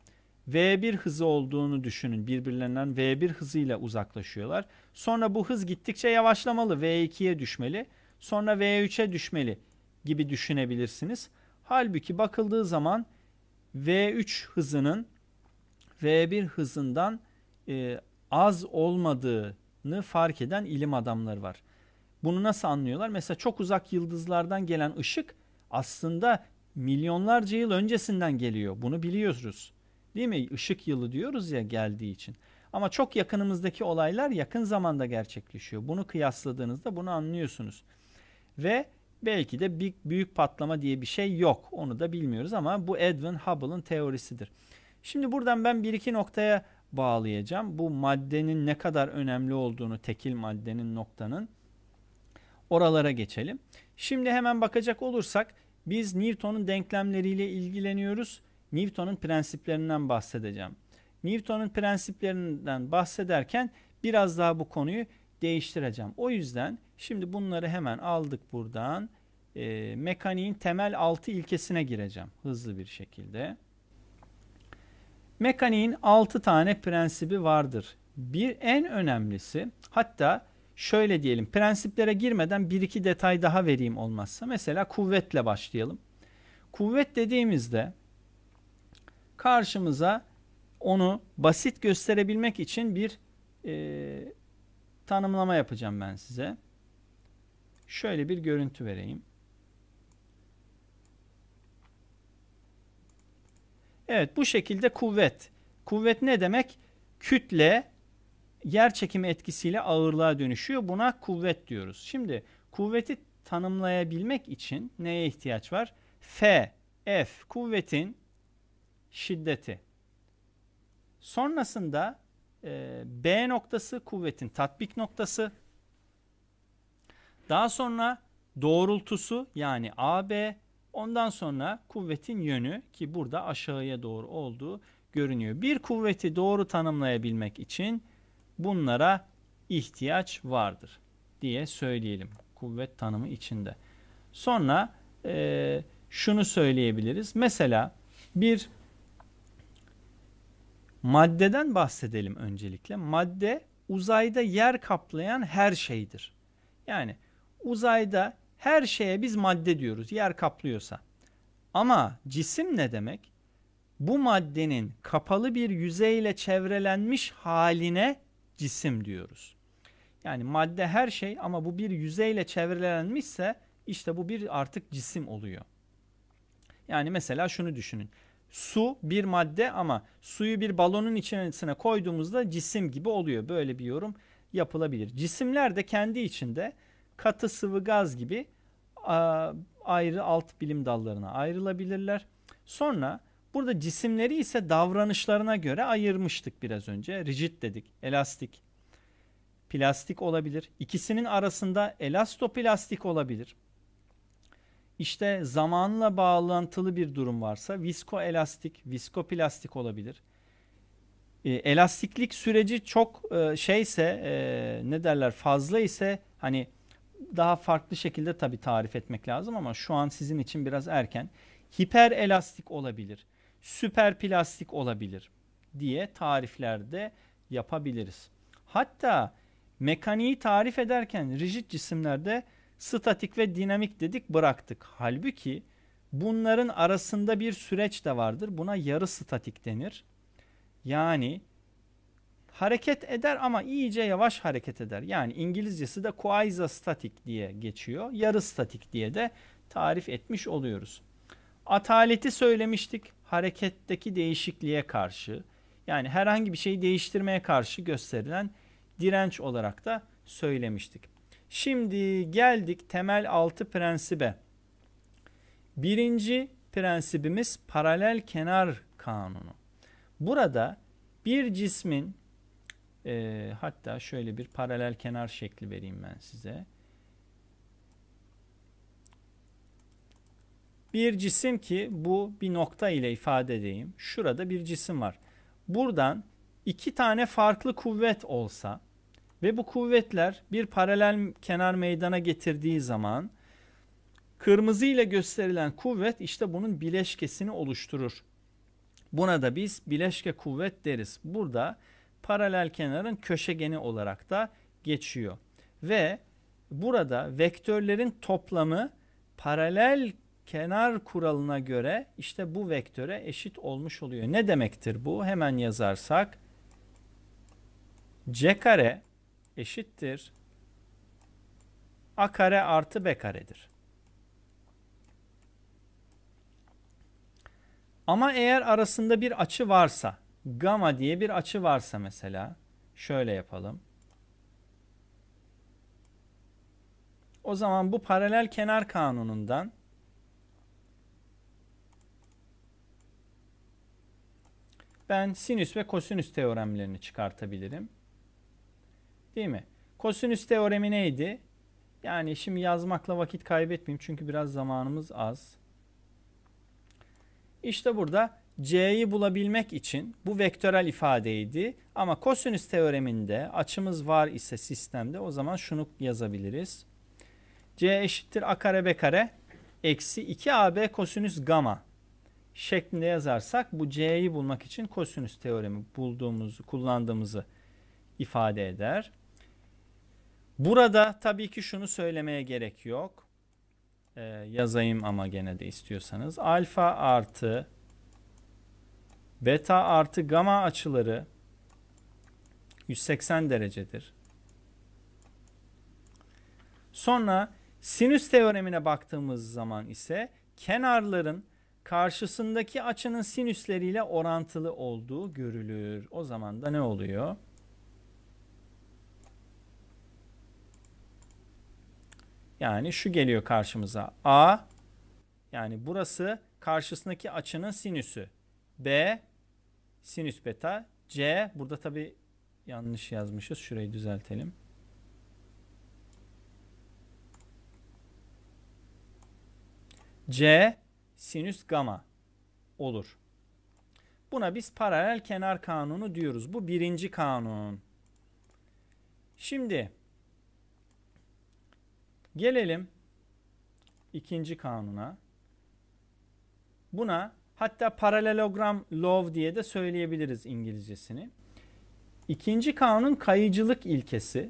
Speaker 1: V1 hızı olduğunu düşünün. Birbirlerinden V1 hızıyla uzaklaşıyorlar. Sonra bu hız gittikçe yavaşlamalı. V2'ye düşmeli. Sonra V3'e düşmeli gibi düşünebilirsiniz. Halbuki bakıldığı zaman V3 hızının V1 hızından e, az olmadığını fark eden ilim adamları var. Bunu nasıl anlıyorlar? Mesela çok uzak yıldızlardan gelen ışık aslında milyonlarca yıl öncesinden geliyor. Bunu biliyoruz. Değil mi? Işık yılı diyoruz ya geldiği için. Ama çok yakınımızdaki olaylar yakın zamanda gerçekleşiyor. Bunu kıyasladığınızda bunu anlıyorsunuz. Ve Belki de büyük, büyük patlama diye bir şey yok. Onu da bilmiyoruz ama bu Edwin Hubble'ın teorisidir. Şimdi buradan ben bir iki noktaya bağlayacağım. Bu maddenin ne kadar önemli olduğunu, tekil maddenin noktanın oralara geçelim. Şimdi hemen bakacak olursak biz Newton'un denklemleriyle ilgileniyoruz. Newton'un prensiplerinden bahsedeceğim. Newton'un prensiplerinden bahsederken biraz daha bu konuyu değiştireceğim. O yüzden şimdi bunları hemen aldık buradan. E, mekaniğin temel altı ilkesine gireceğim hızlı bir şekilde. Mekaniğin 6 tane prensibi vardır. Bir en önemlisi hatta şöyle diyelim prensiplere girmeden bir iki detay daha vereyim olmazsa. Mesela kuvvetle başlayalım. Kuvvet dediğimizde karşımıza onu basit gösterebilmek için bir e, tanımlama yapacağım ben size. Şöyle bir görüntü vereyim. Evet bu şekilde kuvvet. Kuvvet ne demek? Kütle yer çekimi etkisiyle ağırlığa dönüşüyor. Buna kuvvet diyoruz. Şimdi kuvveti tanımlayabilmek için neye ihtiyaç var? F, F kuvvetin şiddeti. Sonrasında e, B noktası kuvvetin tatbik noktası. Daha sonra doğrultusu yani AB Ondan sonra kuvvetin yönü ki burada aşağıya doğru olduğu görünüyor. Bir kuvveti doğru tanımlayabilmek için bunlara ihtiyaç vardır diye söyleyelim kuvvet tanımı içinde. Sonra e, şunu söyleyebiliriz. Mesela bir maddeden bahsedelim öncelikle. Madde uzayda yer kaplayan her şeydir. Yani uzayda her şeye biz madde diyoruz yer kaplıyorsa. Ama cisim ne demek? Bu maddenin kapalı bir yüzeyle çevrelenmiş haline cisim diyoruz. Yani madde her şey ama bu bir yüzeyle çevrelenmişse işte bu bir artık cisim oluyor. Yani mesela şunu düşünün. Su bir madde ama suyu bir balonun içerisine koyduğumuzda cisim gibi oluyor. Böyle bir yorum yapılabilir. Cisimler de kendi içinde katı sıvı gaz gibi ayrı alt bilim dallarına ayrılabilirler. Sonra burada cisimleri ise davranışlarına göre ayırmıştık biraz önce. Rigid dedik, elastik, plastik olabilir. İkisinin arasında elastoplastik olabilir. İşte zamanla bağlantılı bir durum varsa viskoelastik, viskoplastik olabilir. E, elastiklik süreci çok e, şeyse e, ne derler fazla ise hani daha farklı şekilde tabii tarif etmek lazım ama şu an sizin için biraz erken. Hiper elastik olabilir, süper plastik olabilir diye tariflerde yapabiliriz. Hatta mekaniği tarif ederken rigid cisimlerde statik ve dinamik dedik bıraktık. Halbuki bunların arasında bir süreç de vardır. Buna yarı statik denir. Yani hareket eder ama iyice yavaş hareket eder. Yani İngilizcesi de quasi-static diye geçiyor. Yarı statik diye de tarif etmiş oluyoruz. Ataleti söylemiştik hareketteki değişikliğe karşı. Yani herhangi bir şeyi değiştirmeye karşı gösterilen direnç olarak da söylemiştik. Şimdi geldik temel altı prensibe. Birinci prensibimiz paralel kenar kanunu. Burada bir cismin e, hatta şöyle bir paralel kenar şekli vereyim ben size. Bir cisim ki bu bir nokta ile ifade edeyim. Şurada bir cisim var. Buradan iki tane farklı kuvvet olsa ve bu kuvvetler bir paralel kenar meydana getirdiği zaman kırmızı ile gösterilen kuvvet işte bunun bileşkesini oluşturur. Buna da biz bileşke kuvvet deriz. Burada paralel kenarın köşegeni olarak da geçiyor. Ve burada vektörlerin toplamı paralel kenar kuralına göre işte bu vektöre eşit olmuş oluyor. Ne demektir bu? Hemen yazarsak c kare eşittir a kare artı b karedir. Ama eğer arasında bir açı varsa Gama diye bir açı varsa mesela şöyle yapalım. O zaman bu paralel kenar kanunundan ben sinüs ve kosinüs teoremlerini çıkartabilirim. Değil mi? Kosinüs teoremi neydi? Yani şimdi yazmakla vakit kaybetmeyeyim çünkü biraz zamanımız az. İşte burada c'yi bulabilmek için bu vektörel ifadeydi. Ama kosinüs teoreminde açımız var ise sistemde o zaman şunu yazabiliriz. c eşittir a kare b kare eksi 2ab kosinüs gamma şeklinde yazarsak bu c'yi bulmak için kosinüs teoremi bulduğumuzu kullandığımızı ifade eder. Burada tabii ki şunu söylemeye gerek yok. Ee, yazayım ama gene de istiyorsanız. Alfa artı beta artı gamma açıları 180 derecedir. Sonra sinüs teoremine baktığımız zaman ise kenarların karşısındaki açının sinüsleriyle orantılı olduğu görülür. O zaman da ne oluyor? Yani şu geliyor karşımıza. A yani burası karşısındaki açının sinüsü. B sinüs beta. C burada tabi yanlış yazmışız. Şurayı düzeltelim. C sinüs gamma olur. Buna biz paralel kenar kanunu diyoruz. Bu birinci kanun. Şimdi gelelim ikinci kanuna. Buna hatta paralelogram law diye de söyleyebiliriz İngilizcesini. İkinci kanun kayıcılık ilkesi.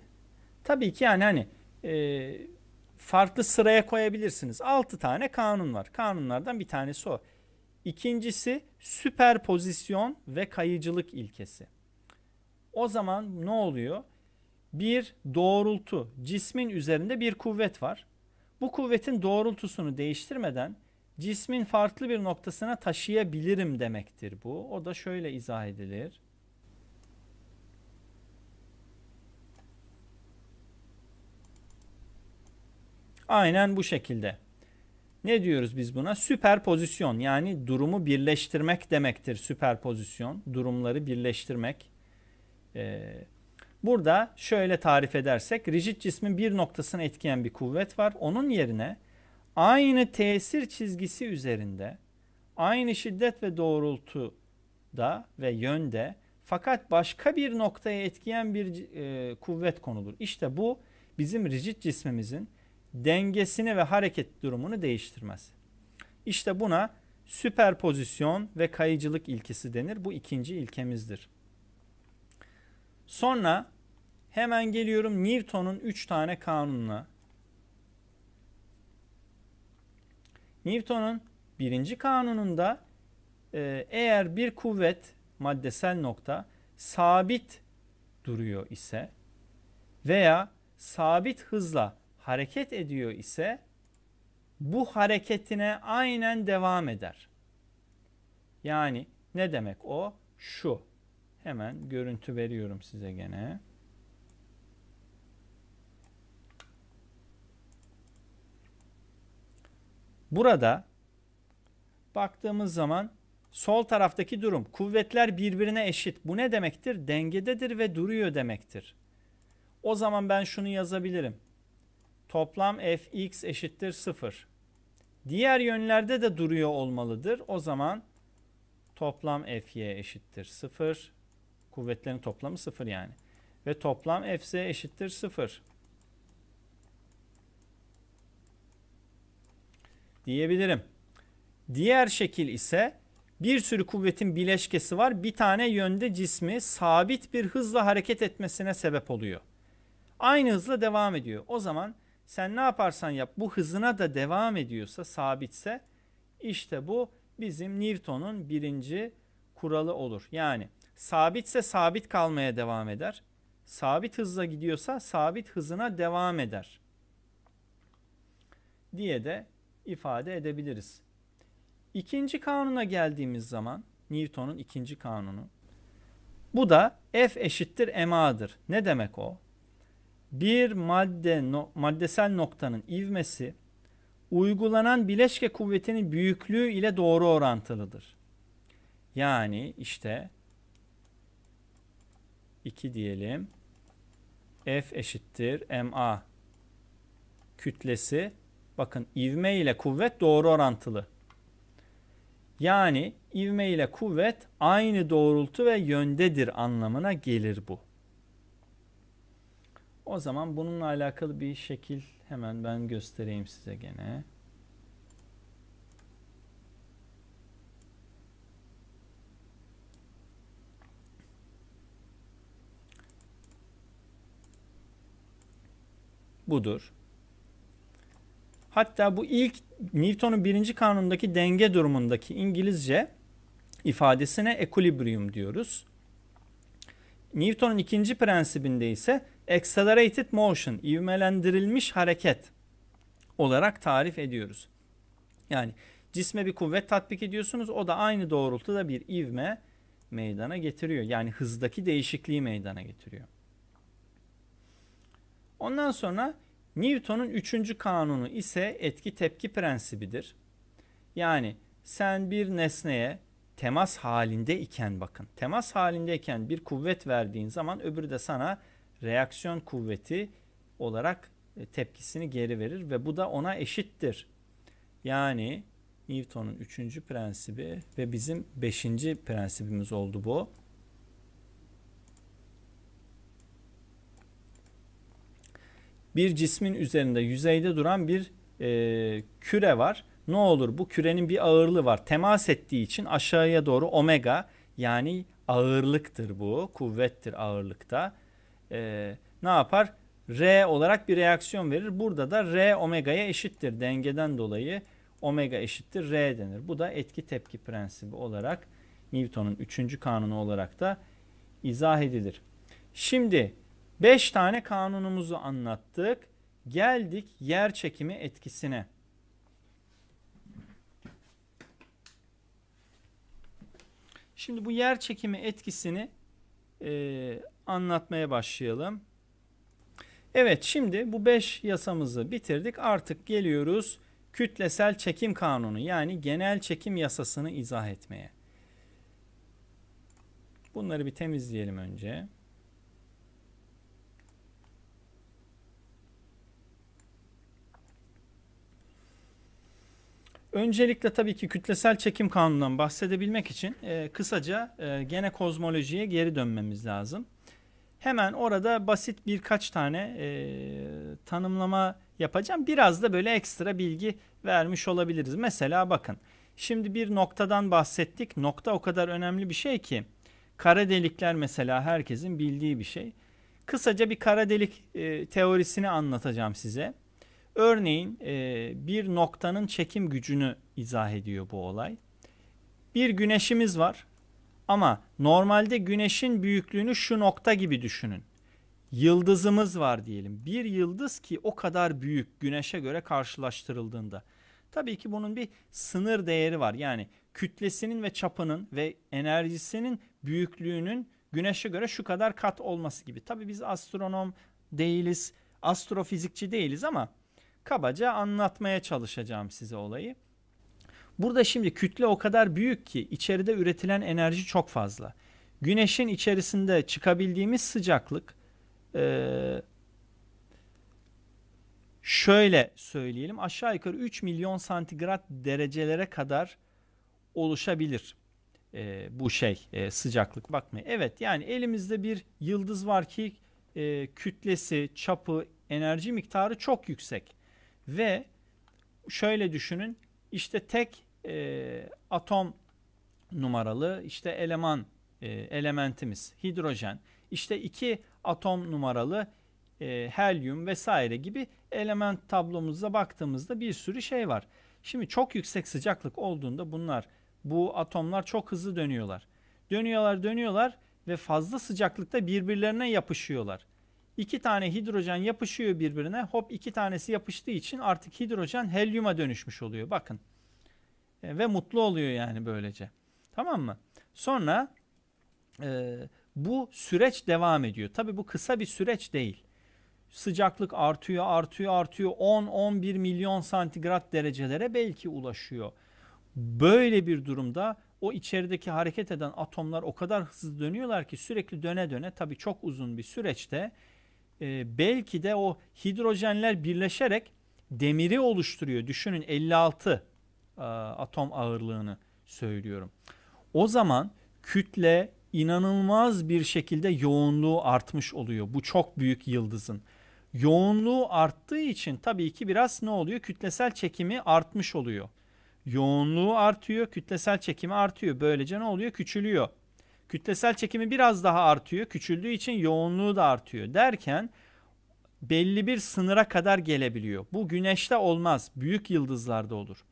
Speaker 1: Tabii ki yani hani e, farklı sıraya koyabilirsiniz. 6 tane kanun var. Kanunlardan bir tanesi o. İkincisi süperpozisyon ve kayıcılık ilkesi. O zaman ne oluyor? Bir doğrultu, cismin üzerinde bir kuvvet var. Bu kuvvetin doğrultusunu değiştirmeden cismin farklı bir noktasına taşıyabilirim demektir bu. O da şöyle izah edilir. Aynen bu şekilde. Ne diyoruz biz buna? Süperpozisyon yani durumu birleştirmek demektir süperpozisyon. Durumları birleştirmek. Ee, burada şöyle tarif edersek rigid cismin bir noktasına etkileyen bir kuvvet var. Onun yerine aynı tesir çizgisi üzerinde aynı şiddet ve doğrultuda ve yönde fakat başka bir noktaya etkileyen bir e, kuvvet konulur. İşte bu bizim rigid cismimizin dengesini ve hareket durumunu değiştirmez. İşte buna süperpozisyon ve kayıcılık ilkesi denir. Bu ikinci ilkemizdir. Sonra hemen geliyorum Newton'un 3 tane kanununa. Newton'un birinci kanununda e, eğer bir kuvvet maddesel nokta sabit duruyor ise veya sabit hızla hareket ediyor ise bu hareketine aynen devam eder. Yani ne demek o? Şu. Hemen görüntü veriyorum size gene. Burada baktığımız zaman sol taraftaki durum kuvvetler birbirine eşit. Bu ne demektir? Dengededir ve duruyor demektir. O zaman ben şunu yazabilirim toplam fx eşittir 0. Diğer yönlerde de duruyor olmalıdır. O zaman toplam fy eşittir 0. Kuvvetlerin toplamı 0 yani. Ve toplam fz eşittir 0. Diyebilirim. Diğer şekil ise bir sürü kuvvetin bileşkesi var. Bir tane yönde cismi sabit bir hızla hareket etmesine sebep oluyor. Aynı hızla devam ediyor. O zaman sen ne yaparsan yap bu hızına da devam ediyorsa sabitse işte bu bizim Newton'un birinci kuralı olur. Yani sabitse sabit kalmaya devam eder. Sabit hızla gidiyorsa sabit hızına devam eder. Diye de ifade edebiliriz. İkinci kanuna geldiğimiz zaman Newton'un ikinci kanunu. Bu da F eşittir MA'dır. Ne demek o? bir madde no, maddesel noktanın ivmesi uygulanan bileşke kuvvetinin büyüklüğü ile doğru orantılıdır. Yani işte 2 diyelim. F eşittir ma kütlesi. Bakın ivme ile kuvvet doğru orantılı. Yani ivme ile kuvvet aynı doğrultu ve yöndedir anlamına gelir bu. O zaman bununla alakalı bir şekil hemen ben göstereyim size gene. Budur. Hatta bu ilk Newton'un birinci kanunundaki denge durumundaki İngilizce ifadesine equilibrium diyoruz. Newton'un ikinci prensibinde ise accelerated motion, ivmelendirilmiş hareket olarak tarif ediyoruz. Yani cisme bir kuvvet tatbik ediyorsunuz. O da aynı doğrultuda bir ivme meydana getiriyor. Yani hızdaki değişikliği meydana getiriyor. Ondan sonra Newton'un üçüncü kanunu ise etki tepki prensibidir. Yani sen bir nesneye temas halinde iken bakın temas halindeyken bir kuvvet verdiğin zaman öbürü de sana reaksiyon kuvveti olarak e, tepkisini geri verir ve bu da ona eşittir. Yani Newton'un üçüncü prensibi ve bizim beşinci prensibimiz oldu bu. Bir cismin üzerinde yüzeyde duran bir e, küre var. Ne olur bu kürenin bir ağırlığı var. Temas ettiği için aşağıya doğru omega yani ağırlıktır bu. Kuvvettir ağırlıkta. E, ne yapar? R olarak bir reaksiyon verir. Burada da R omega'ya eşittir. Dengeden dolayı omega eşittir R denir. Bu da etki tepki prensibi olarak Newton'un üçüncü kanunu olarak da izah edilir. Şimdi 5 tane kanunumuzu anlattık. Geldik yer çekimi etkisine. Şimdi bu yer çekimi etkisini e, anlatmaya başlayalım. Evet şimdi bu 5 yasamızı bitirdik. Artık geliyoruz kütlesel çekim kanunu yani genel çekim yasasını izah etmeye. Bunları bir temizleyelim önce. Öncelikle tabii ki kütlesel çekim kanunundan bahsedebilmek için e, kısaca e, gene kozmolojiye geri dönmemiz lazım. Hemen orada basit birkaç tane e, tanımlama yapacağım. Biraz da böyle ekstra bilgi vermiş olabiliriz. Mesela bakın şimdi bir noktadan bahsettik. Nokta o kadar önemli bir şey ki kara delikler mesela herkesin bildiği bir şey. Kısaca bir kara delik e, teorisini anlatacağım size. Örneğin bir noktanın çekim gücünü izah ediyor bu olay. Bir güneşimiz var ama normalde güneşin büyüklüğünü şu nokta gibi düşünün. Yıldızımız var diyelim. Bir yıldız ki o kadar büyük güneşe göre karşılaştırıldığında. Tabii ki bunun bir sınır değeri var. Yani kütlesinin ve çapının ve enerjisinin büyüklüğünün güneşe göre şu kadar kat olması gibi. Tabii biz astronom değiliz, astrofizikçi değiliz ama kabaca anlatmaya çalışacağım size olayı. Burada şimdi kütle o kadar büyük ki içeride üretilen enerji çok fazla. Güneşin içerisinde çıkabildiğimiz sıcaklık e, şöyle söyleyelim aşağı yukarı 3 milyon santigrat derecelere kadar oluşabilir e, bu şey e, sıcaklık bakmayın. Evet yani elimizde bir yıldız var ki kütlesi, çapı, enerji miktarı çok yüksek. Ve şöyle düşünün işte tek e, atom numaralı işte eleman e, elementimiz hidrojen işte iki atom numaralı e, helyum vesaire gibi element tablomuza baktığımızda bir sürü şey var. Şimdi çok yüksek sıcaklık olduğunda bunlar bu atomlar çok hızlı dönüyorlar. Dönüyorlar dönüyorlar ve fazla sıcaklıkta birbirlerine yapışıyorlar. İki tane hidrojen yapışıyor birbirine. Hop iki tanesi yapıştığı için artık hidrojen helyuma dönüşmüş oluyor. Bakın. E, ve mutlu oluyor yani böylece. Tamam mı? Sonra e, bu süreç devam ediyor. Tabi bu kısa bir süreç değil. sıcaklık artıyor, artıyor, artıyor. 10-11 milyon santigrat derecelere belki ulaşıyor. Böyle bir durumda o içerideki hareket eden atomlar o kadar hızlı dönüyorlar ki sürekli döne döne tabii çok uzun bir süreçte e, belki de o hidrojenler birleşerek demiri oluşturuyor. Düşünün 56 e, atom ağırlığını söylüyorum. O zaman kütle inanılmaz bir şekilde yoğunluğu artmış oluyor. Bu çok büyük yıldızın. Yoğunluğu arttığı için tabii ki biraz ne oluyor? Kütlesel çekimi artmış oluyor. Yoğunluğu artıyor, kütlesel çekimi artıyor. Böylece ne oluyor? Küçülüyor. Kütlesel çekimi biraz daha artıyor. Küçüldüğü için yoğunluğu da artıyor. Derken belli bir sınıra kadar gelebiliyor. Bu güneşte olmaz. Büyük yıldızlarda olur.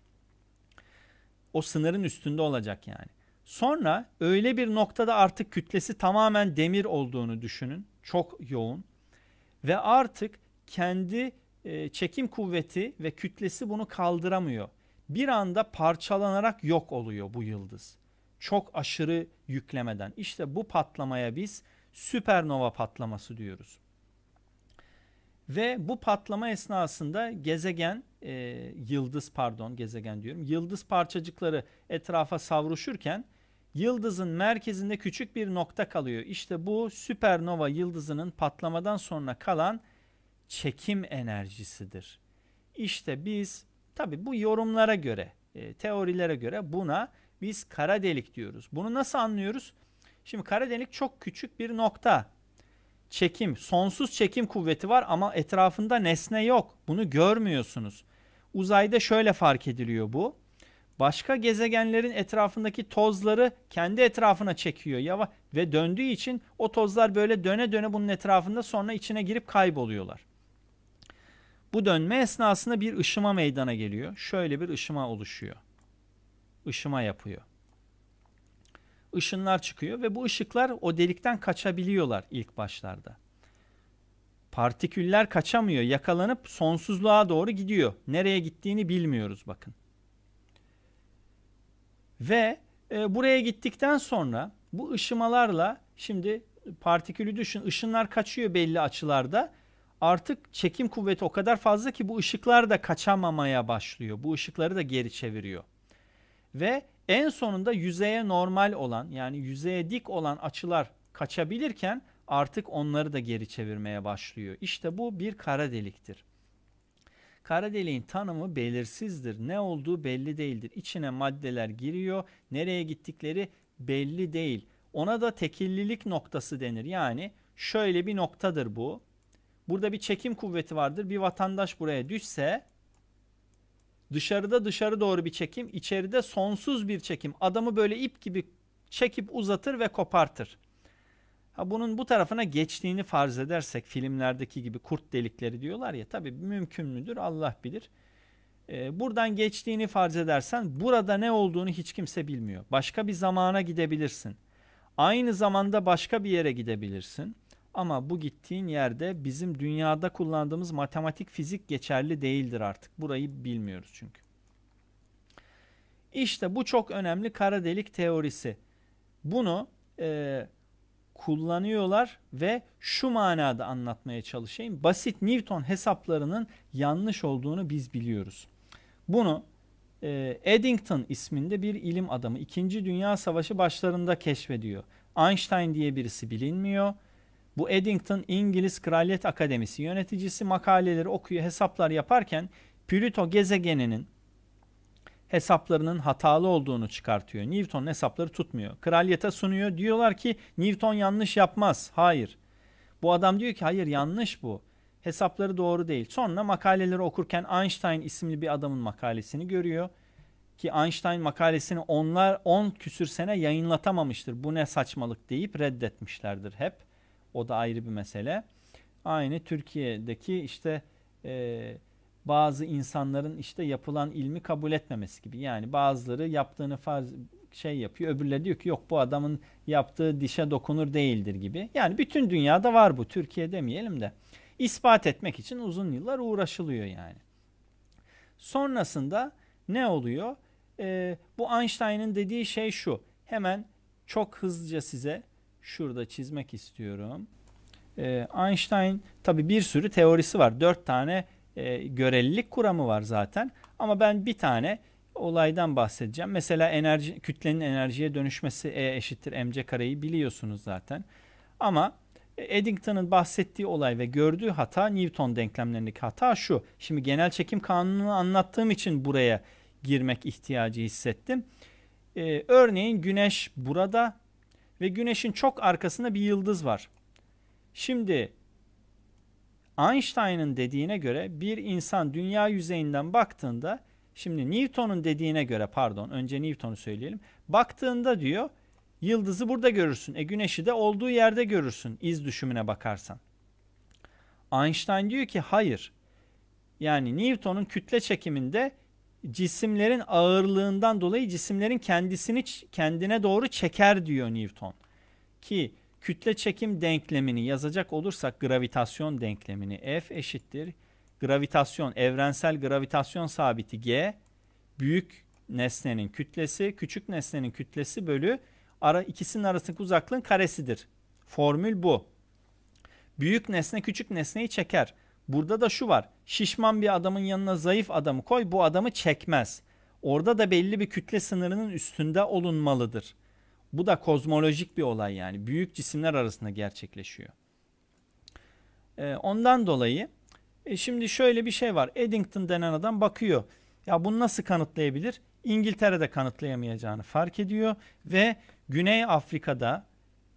Speaker 1: O sınırın üstünde olacak yani. Sonra öyle bir noktada artık kütlesi tamamen demir olduğunu düşünün. Çok yoğun. Ve artık kendi e, çekim kuvveti ve kütlesi bunu kaldıramıyor. Bir anda parçalanarak yok oluyor bu yıldız. Çok aşırı yüklemeden. İşte bu patlamaya biz süpernova patlaması diyoruz. Ve bu patlama esnasında gezegen, e, yıldız pardon gezegen diyorum, yıldız parçacıkları etrafa savruşurken yıldızın merkezinde küçük bir nokta kalıyor. İşte bu süpernova yıldızının patlamadan sonra kalan çekim enerjisidir. İşte biz tabi bu yorumlara göre, e, teorilere göre buna biz kara delik diyoruz. Bunu nasıl anlıyoruz? Şimdi kara delik çok küçük bir nokta. Çekim, sonsuz çekim kuvveti var ama etrafında nesne yok. Bunu görmüyorsunuz. Uzayda şöyle fark ediliyor bu başka gezegenlerin etrafındaki tozları kendi etrafına çekiyor yava ve döndüğü için o tozlar böyle döne döne bunun etrafında sonra içine girip kayboluyorlar. Bu dönme esnasında bir ışıma meydana geliyor. Şöyle bir ışıma oluşuyor. Işıma yapıyor. Işınlar çıkıyor ve bu ışıklar o delikten kaçabiliyorlar ilk başlarda. Partiküller kaçamıyor, yakalanıp sonsuzluğa doğru gidiyor. Nereye gittiğini bilmiyoruz bakın. Ve e, buraya gittikten sonra bu ışımalarla şimdi partikülü düşün ışınlar kaçıyor belli açılarda. Artık çekim kuvveti o kadar fazla ki bu ışıklar da kaçamamaya başlıyor. Bu ışıkları da geri çeviriyor. Ve en sonunda yüzeye normal olan yani yüzeye dik olan açılar kaçabilirken artık onları da geri çevirmeye başlıyor. İşte bu bir kara deliktir. Kara deliğin tanımı belirsizdir. Ne olduğu belli değildir. İçine maddeler giriyor. Nereye gittikleri belli değil. Ona da tekillilik noktası denir. Yani şöyle bir noktadır bu. Burada bir çekim kuvveti vardır. Bir vatandaş buraya düşse dışarıda dışarı doğru bir çekim, içeride sonsuz bir çekim. Adamı böyle ip gibi çekip uzatır ve kopartır. Ha bunun bu tarafına geçtiğini farz edersek filmlerdeki gibi kurt delikleri diyorlar ya tabi mümkün müdür Allah bilir. Ee, buradan geçtiğini farz edersen burada ne olduğunu hiç kimse bilmiyor. Başka bir zamana gidebilirsin. Aynı zamanda başka bir yere gidebilirsin. Ama bu gittiğin yerde bizim dünyada kullandığımız matematik fizik geçerli değildir artık. Burayı bilmiyoruz çünkü. İşte bu çok önemli kara delik teorisi. Bunu e, kullanıyorlar ve şu manada anlatmaya çalışayım. Basit Newton hesaplarının yanlış olduğunu biz biliyoruz. Bunu e, Eddington isminde bir ilim adamı 2. Dünya Savaşı başlarında keşfediyor. Einstein diye birisi bilinmiyor. Bu Eddington İngiliz Kraliyet Akademisi yöneticisi makaleleri okuyor, hesaplar yaparken Plüto gezegeninin hesaplarının hatalı olduğunu çıkartıyor. Newton hesapları tutmuyor. Kraliyete sunuyor. Diyorlar ki Newton yanlış yapmaz. Hayır. Bu adam diyor ki hayır yanlış bu. Hesapları doğru değil. Sonra makaleleri okurken Einstein isimli bir adamın makalesini görüyor. Ki Einstein makalesini onlar 10 küsür sene yayınlatamamıştır. Bu ne saçmalık deyip reddetmişlerdir hep. O da ayrı bir mesele. Aynı Türkiye'deki işte e, bazı insanların işte yapılan ilmi kabul etmemesi gibi. Yani bazıları yaptığını farz şey yapıyor. Öbürleri diyor ki yok bu adamın yaptığı dişe dokunur değildir gibi. Yani bütün dünyada var bu. Türkiye demeyelim de. ispat etmek için uzun yıllar uğraşılıyor yani. Sonrasında ne oluyor? Ee, bu Einstein'ın dediği şey şu. Hemen çok hızlıca size şurada çizmek istiyorum. E, Einstein tabi bir sürü teorisi var. Dört tane e, görelilik kuramı var zaten. Ama ben bir tane olaydan bahsedeceğim. Mesela enerji kütlenin enerjiye dönüşmesi E eşittir mc kareyi biliyorsunuz zaten. Ama Eddington'ın bahsettiği olay ve gördüğü hata Newton denklemlerindeki hata şu. Şimdi genel çekim kanununu anlattığım için buraya girmek ihtiyacı hissettim. Ee, örneğin güneş burada ve güneşin çok arkasında bir yıldız var. Şimdi Einstein'ın dediğine göre bir insan dünya yüzeyinden baktığında şimdi Newton'un dediğine göre pardon önce Newton'u söyleyelim. Baktığında diyor yıldızı burada görürsün. E güneşi de olduğu yerde görürsün iz düşümüne bakarsan. Einstein diyor ki hayır. Yani Newton'un kütle çekiminde cisimlerin ağırlığından dolayı cisimlerin kendisini kendine doğru çeker diyor Newton. Ki kütle çekim denklemini yazacak olursak gravitasyon denklemini F eşittir gravitasyon evrensel gravitasyon sabiti G büyük nesnenin kütlesi küçük nesnenin kütlesi bölü ara ikisinin arasındaki uzaklığın karesidir. Formül bu. Büyük nesne küçük nesneyi çeker. Burada da şu var. Şişman bir adamın yanına zayıf adamı koy bu adamı çekmez. Orada da belli bir kütle sınırının üstünde olunmalıdır. Bu da kozmolojik bir olay yani. Büyük cisimler arasında gerçekleşiyor. Ee, ondan dolayı e şimdi şöyle bir şey var. Eddington denen adam bakıyor. Ya bunu nasıl kanıtlayabilir? İngiltere'de kanıtlayamayacağını fark ediyor ve Güney Afrika'da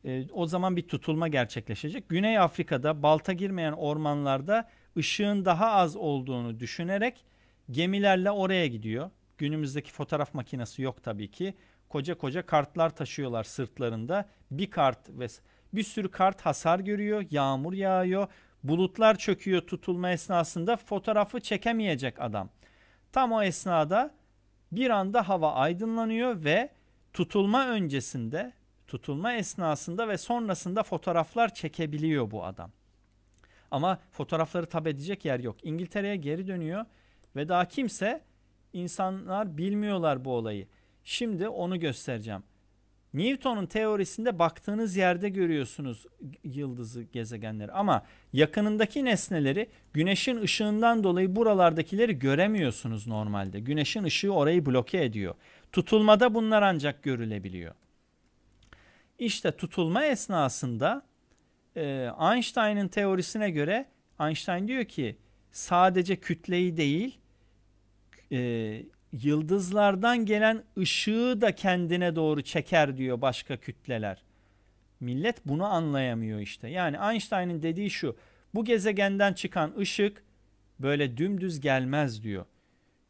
Speaker 1: e, o zaman bir tutulma gerçekleşecek. Güney Afrika'da balta girmeyen ormanlarda ışığın daha az olduğunu düşünerek gemilerle oraya gidiyor. Günümüzdeki fotoğraf makinesi yok tabii ki. Koca koca kartlar taşıyorlar sırtlarında. Bir kart ve bir sürü kart hasar görüyor. Yağmur yağıyor. Bulutlar çöküyor tutulma esnasında fotoğrafı çekemeyecek adam. Tam o esnada bir anda hava aydınlanıyor ve tutulma öncesinde, tutulma esnasında ve sonrasında fotoğraflar çekebiliyor bu adam. Ama fotoğrafları tab edecek yer yok. İngiltere'ye geri dönüyor ve daha kimse insanlar bilmiyorlar bu olayı. Şimdi onu göstereceğim. Newton'un teorisinde baktığınız yerde görüyorsunuz yıldızı, gezegenleri ama yakınındaki nesneleri güneşin ışığından dolayı buralardakileri göremiyorsunuz normalde. Güneşin ışığı orayı bloke ediyor. Tutulmada bunlar ancak görülebiliyor. İşte tutulma esnasında e, Einstein'ın teorisine göre Einstein diyor ki sadece kütleyi değil e, yıldızlardan gelen ışığı da kendine doğru çeker diyor başka kütleler. Millet bunu anlayamıyor işte. Yani Einstein'ın dediği şu. Bu gezegenden çıkan ışık böyle dümdüz gelmez diyor.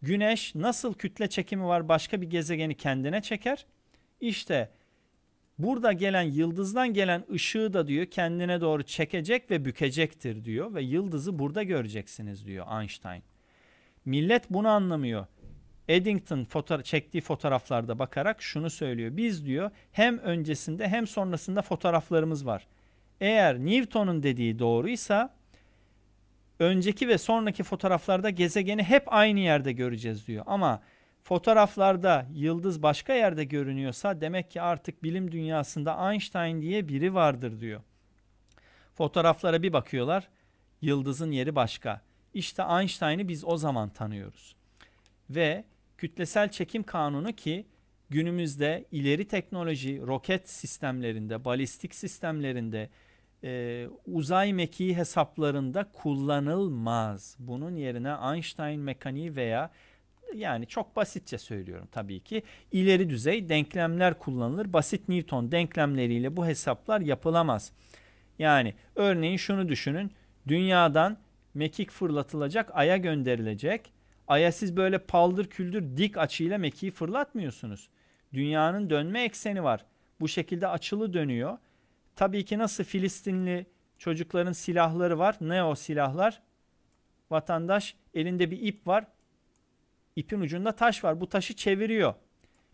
Speaker 1: Güneş nasıl kütle çekimi var başka bir gezegeni kendine çeker. İşte burada gelen yıldızdan gelen ışığı da diyor kendine doğru çekecek ve bükecektir diyor ve yıldızı burada göreceksiniz diyor Einstein. Millet bunu anlamıyor. Eddington fotoğraf, çektiği fotoğraflarda bakarak şunu söylüyor. Biz diyor hem öncesinde hem sonrasında fotoğraflarımız var. Eğer Newton'un dediği doğruysa önceki ve sonraki fotoğraflarda gezegeni hep aynı yerde göreceğiz diyor. Ama fotoğraflarda yıldız başka yerde görünüyorsa demek ki artık bilim dünyasında Einstein diye biri vardır diyor. Fotoğraflara bir bakıyorlar. Yıldızın yeri başka. İşte Einstein'ı biz o zaman tanıyoruz. Ve kütlesel çekim kanunu ki günümüzde ileri teknoloji roket sistemlerinde, balistik sistemlerinde, e, uzay mekiği hesaplarında kullanılmaz. Bunun yerine Einstein mekaniği veya yani çok basitçe söylüyorum tabii ki ileri düzey denklemler kullanılır. Basit Newton denklemleriyle bu hesaplar yapılamaz. Yani örneğin şunu düşünün. Dünyadan mekik fırlatılacak, aya gönderilecek Ay'a siz böyle paldır küldür dik açıyla mekiği fırlatmıyorsunuz. Dünyanın dönme ekseni var. Bu şekilde açılı dönüyor. Tabii ki nasıl Filistinli çocukların silahları var. Ne o silahlar? Vatandaş elinde bir ip var. İpin ucunda taş var. Bu taşı çeviriyor.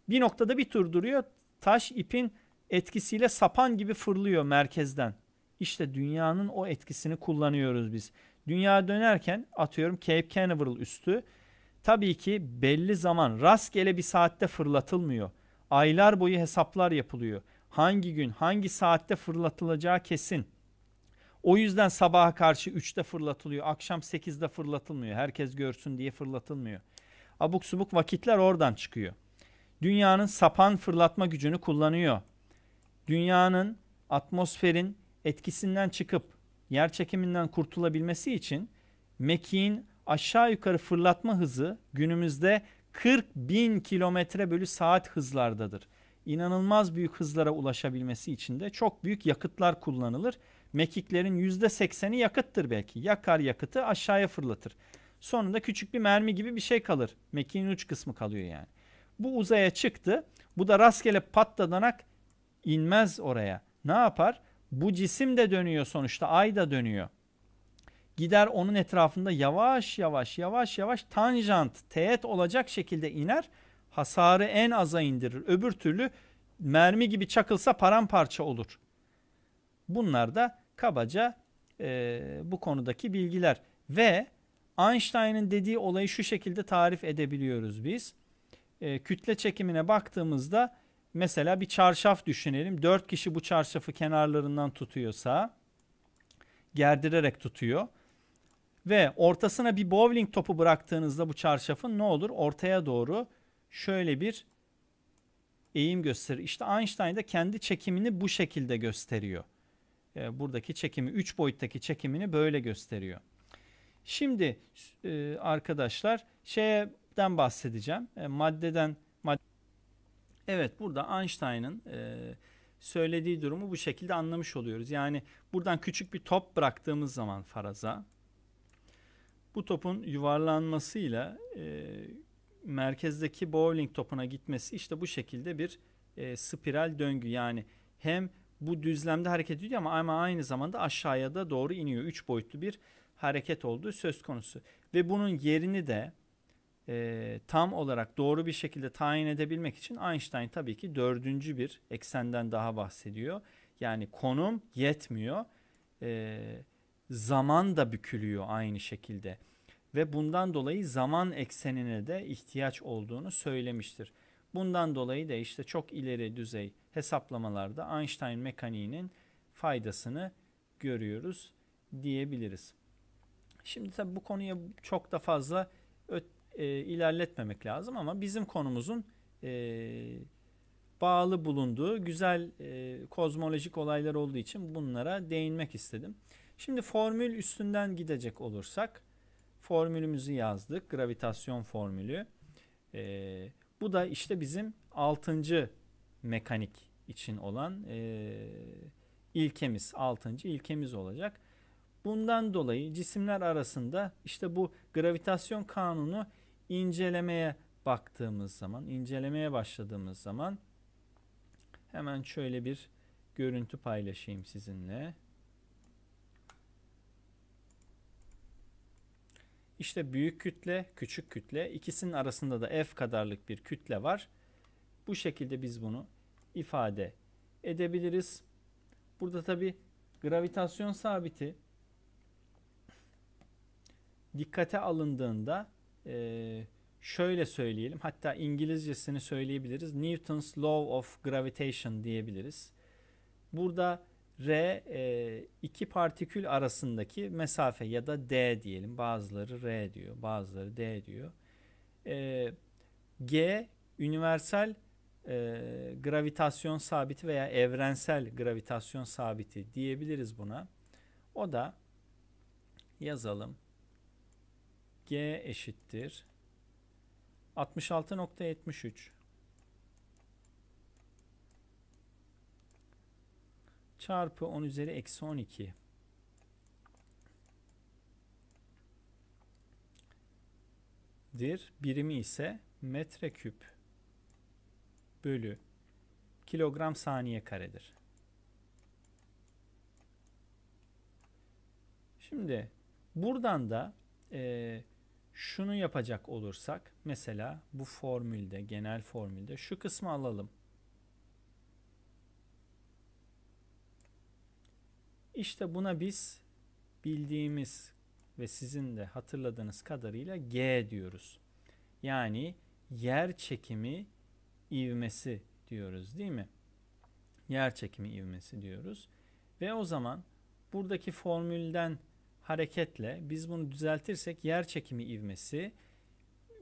Speaker 1: Bir noktada bir tur duruyor. Taş ipin etkisiyle sapan gibi fırlıyor merkezden. İşte dünyanın o etkisini kullanıyoruz biz. Dünya dönerken atıyorum Cape Canaveral üstü tabii ki belli zaman rastgele bir saatte fırlatılmıyor. Aylar boyu hesaplar yapılıyor. Hangi gün, hangi saatte fırlatılacağı kesin. O yüzden sabaha karşı 3'te fırlatılıyor. Akşam 8'de fırlatılmıyor. Herkes görsün diye fırlatılmıyor. Abuk subuk vakitler oradan çıkıyor. Dünyanın sapan fırlatma gücünü kullanıyor. Dünyanın atmosferin etkisinden çıkıp yer çekiminden kurtulabilmesi için mekiğin aşağı yukarı fırlatma hızı günümüzde 40 bin kilometre bölü saat hızlardadır. İnanılmaz büyük hızlara ulaşabilmesi için de çok büyük yakıtlar kullanılır. Mekiklerin %80'i yakıttır belki. Yakar yakıtı aşağıya fırlatır. Sonunda küçük bir mermi gibi bir şey kalır. Mekiğin uç kısmı kalıyor yani. Bu uzaya çıktı. Bu da rastgele patladanak inmez oraya. Ne yapar? Bu cisim de dönüyor sonuçta. Ay da dönüyor. Gider onun etrafında yavaş yavaş yavaş yavaş tanjant, teğet olacak şekilde iner. Hasarı en aza indirir. Öbür türlü mermi gibi çakılsa paramparça olur. Bunlar da kabaca e, bu konudaki bilgiler. Ve Einstein'ın dediği olayı şu şekilde tarif edebiliyoruz biz. E, kütle çekimine baktığımızda mesela bir çarşaf düşünelim. Dört kişi bu çarşafı kenarlarından tutuyorsa gerdirerek tutuyor. Ve ortasına bir bowling topu bıraktığınızda bu çarşafın ne olur? Ortaya doğru şöyle bir eğim gösterir. İşte Einstein de kendi çekimini bu şekilde gösteriyor. E, buradaki çekimi, 3 boyuttaki çekimini böyle gösteriyor. Şimdi e, arkadaşlar şeyden bahsedeceğim. E, maddeden mad Evet burada Einstein'ın e, söylediği durumu bu şekilde anlamış oluyoruz. Yani buradan küçük bir top bıraktığımız zaman faraza bu topun yuvarlanmasıyla e, merkezdeki bowling topuna gitmesi işte bu şekilde bir e, spiral döngü. Yani hem bu düzlemde hareket ediyor ama, ama aynı zamanda aşağıya da doğru iniyor. Üç boyutlu bir hareket olduğu söz konusu. Ve bunun yerini de e, tam olarak doğru bir şekilde tayin edebilmek için Einstein tabii ki dördüncü bir eksenden daha bahsediyor. Yani konum yetmiyor. E, zaman da bükülüyor aynı şekilde. Ve bundan dolayı zaman eksenine de ihtiyaç olduğunu söylemiştir. Bundan dolayı da işte çok ileri düzey hesaplamalarda Einstein mekaniğinin faydasını görüyoruz diyebiliriz. Şimdi tabi bu konuya çok da fazla e, ilerletmemek lazım ama bizim konumuzun e, bağlı bulunduğu güzel e, kozmolojik olaylar olduğu için bunlara değinmek istedim. Şimdi formül üstünden gidecek olursak formülümüzü yazdık. Gravitasyon formülü. E, bu da işte bizim altıncı mekanik için olan e, ilkemiz, altıncı ilkemiz olacak. Bundan dolayı cisimler arasında işte bu gravitasyon kanunu incelemeye baktığımız zaman, incelemeye başladığımız zaman hemen şöyle bir görüntü paylaşayım sizinle. İşte büyük kütle, küçük kütle, ikisinin arasında da F kadarlık bir kütle var. Bu şekilde biz bunu ifade edebiliriz. Burada tabi gravitasyon sabiti dikkate alındığında e, şöyle söyleyelim. Hatta İngilizcesini söyleyebiliriz. Newton's Law of Gravitation diyebiliriz. Burada R e, iki partikül arasındaki mesafe ya da D diyelim. Bazıları R diyor, bazıları D diyor. E, G universal e, gravitasyon sabiti veya evrensel gravitasyon sabiti diyebiliriz buna. O da yazalım. G eşittir 66.73 çarpı 10 üzeri eksi 12 dir. Birimi ise metreküp bölü kilogram saniye karedir. Şimdi buradan da e, şunu yapacak olursak mesela bu formülde genel formülde şu kısmı alalım. İşte buna biz bildiğimiz ve sizin de hatırladığınız kadarıyla G diyoruz. Yani yer çekimi ivmesi diyoruz değil mi? Yer çekimi ivmesi diyoruz. Ve o zaman buradaki formülden hareketle biz bunu düzeltirsek yer çekimi ivmesi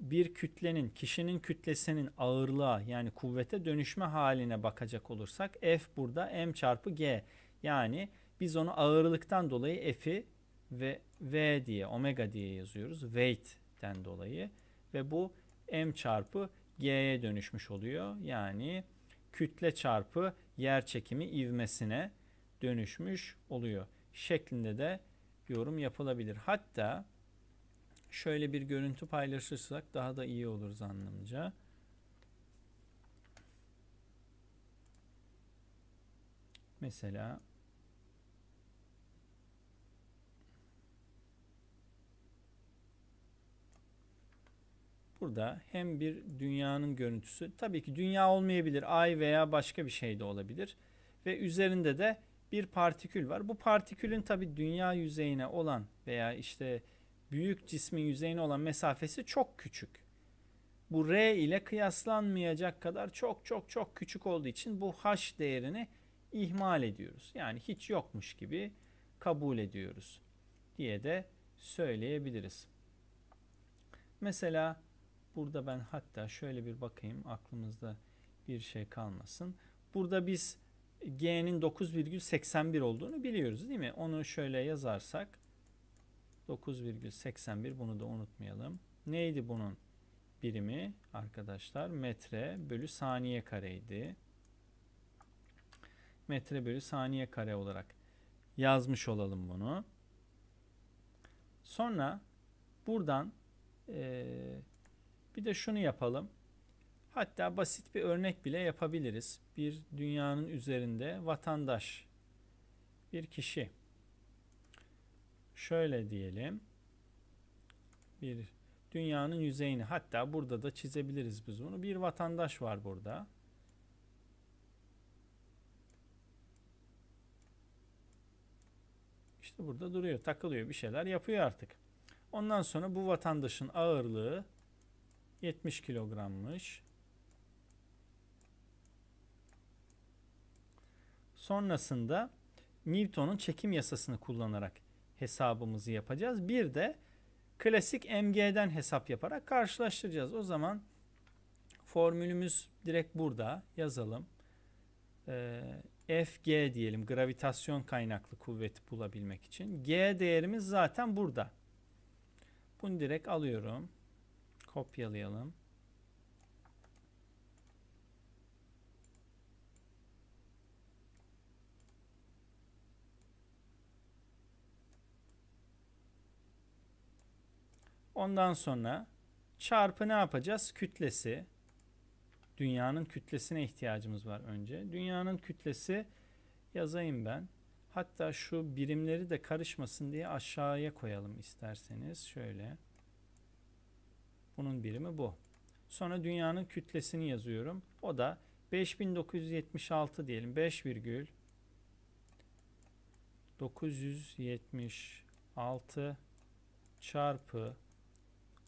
Speaker 1: bir kütlenin, kişinin kütlesinin ağırlığa yani kuvvete dönüşme haline bakacak olursak F burada M çarpı G. Yani biz onu ağırlıktan dolayı F'i ve V diye, omega diye yazıyoruz. Weight'ten dolayı. Ve bu M çarpı G'ye dönüşmüş oluyor. Yani kütle çarpı yer çekimi ivmesine dönüşmüş oluyor. Şeklinde de yorum yapılabilir. Hatta şöyle bir görüntü paylaşırsak daha da iyi olur zannımca. Mesela burada hem bir dünyanın görüntüsü tabii ki dünya olmayabilir ay veya başka bir şey de olabilir ve üzerinde de bir partikül var. Bu partikülün tabii dünya yüzeyine olan veya işte büyük cismin yüzeyine olan mesafesi çok küçük. Bu R ile kıyaslanmayacak kadar çok çok çok küçük olduğu için bu H değerini ihmal ediyoruz. Yani hiç yokmuş gibi kabul ediyoruz diye de söyleyebiliriz. Mesela burada ben hatta şöyle bir bakayım aklımızda bir şey kalmasın. Burada biz G'nin 9,81 olduğunu biliyoruz değil mi? Onu şöyle yazarsak 9,81 bunu da unutmayalım. Neydi bunun birimi arkadaşlar? Metre bölü saniye kareydi. Metre bölü saniye kare olarak yazmış olalım bunu. Sonra buradan e, bir de şunu yapalım. Hatta basit bir örnek bile yapabiliriz. Bir dünyanın üzerinde vatandaş bir kişi şöyle diyelim. Bir dünyanın yüzeyini hatta burada da çizebiliriz biz bunu. Bir vatandaş var burada. İşte burada duruyor, takılıyor, bir şeyler yapıyor artık. Ondan sonra bu vatandaşın ağırlığı 70 kilogrammış. Sonrasında Newton'un çekim yasasını kullanarak hesabımızı yapacağız. Bir de klasik MG'den hesap yaparak karşılaştıracağız. O zaman formülümüz direkt burada yazalım. Ee, FG diyelim gravitasyon kaynaklı kuvveti bulabilmek için. G değerimiz zaten burada. Bunu direkt alıyorum. Kopyalayalım. Ondan sonra çarpı ne yapacağız? Kütlesi. Dünyanın kütlesine ihtiyacımız var önce. Dünyanın kütlesi yazayım ben. Hatta şu birimleri de karışmasın diye aşağıya koyalım isterseniz. Şöyle. Bunun birimi bu. Sonra dünyanın kütlesini yazıyorum. O da 5976 diyelim. 5 virgül 976 çarpı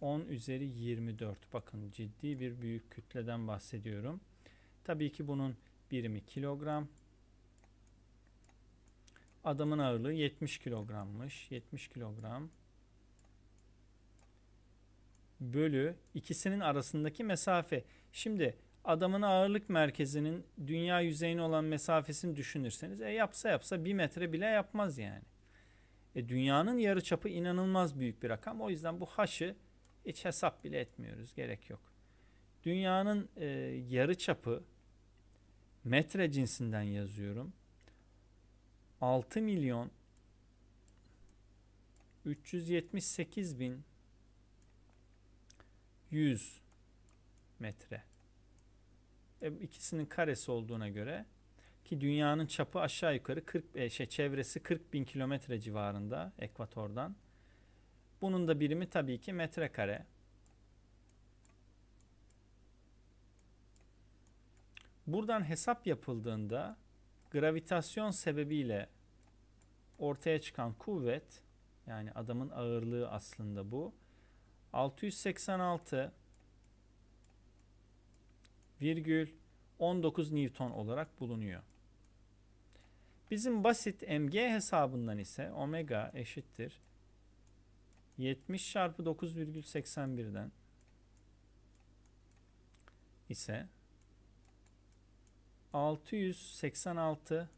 Speaker 1: 10 üzeri 24. Bakın ciddi bir büyük kütleden bahsediyorum. Tabii ki bunun birimi kilogram. Adamın ağırlığı 70 kilogrammış. 70 kilogram bölü ikisinin arasındaki mesafe. Şimdi adamın ağırlık merkezinin dünya yüzeyine olan mesafesini düşünürseniz e yapsa yapsa bir metre bile yapmaz yani. E dünyanın yarıçapı inanılmaz büyük bir rakam. O yüzden bu haşı hiç hesap bile etmiyoruz. Gerek yok. Dünyanın e, yarı çapı metre cinsinden yazıyorum. 6 milyon 378 bin 100 metre. E, ikisinin karesi olduğuna göre ki dünyanın çapı aşağı yukarı 40 e, şey çevresi 40 bin kilometre civarında ekvatordan. Bunun da birimi tabii ki metrekare. Buradan hesap yapıldığında gravitasyon sebebiyle ortaya çıkan kuvvet yani adamın ağırlığı aslında bu 686 virgül 19 Newton olarak bulunuyor. Bizim basit mg hesabından ise omega eşittir 70 çarpı 9,81'den ise 686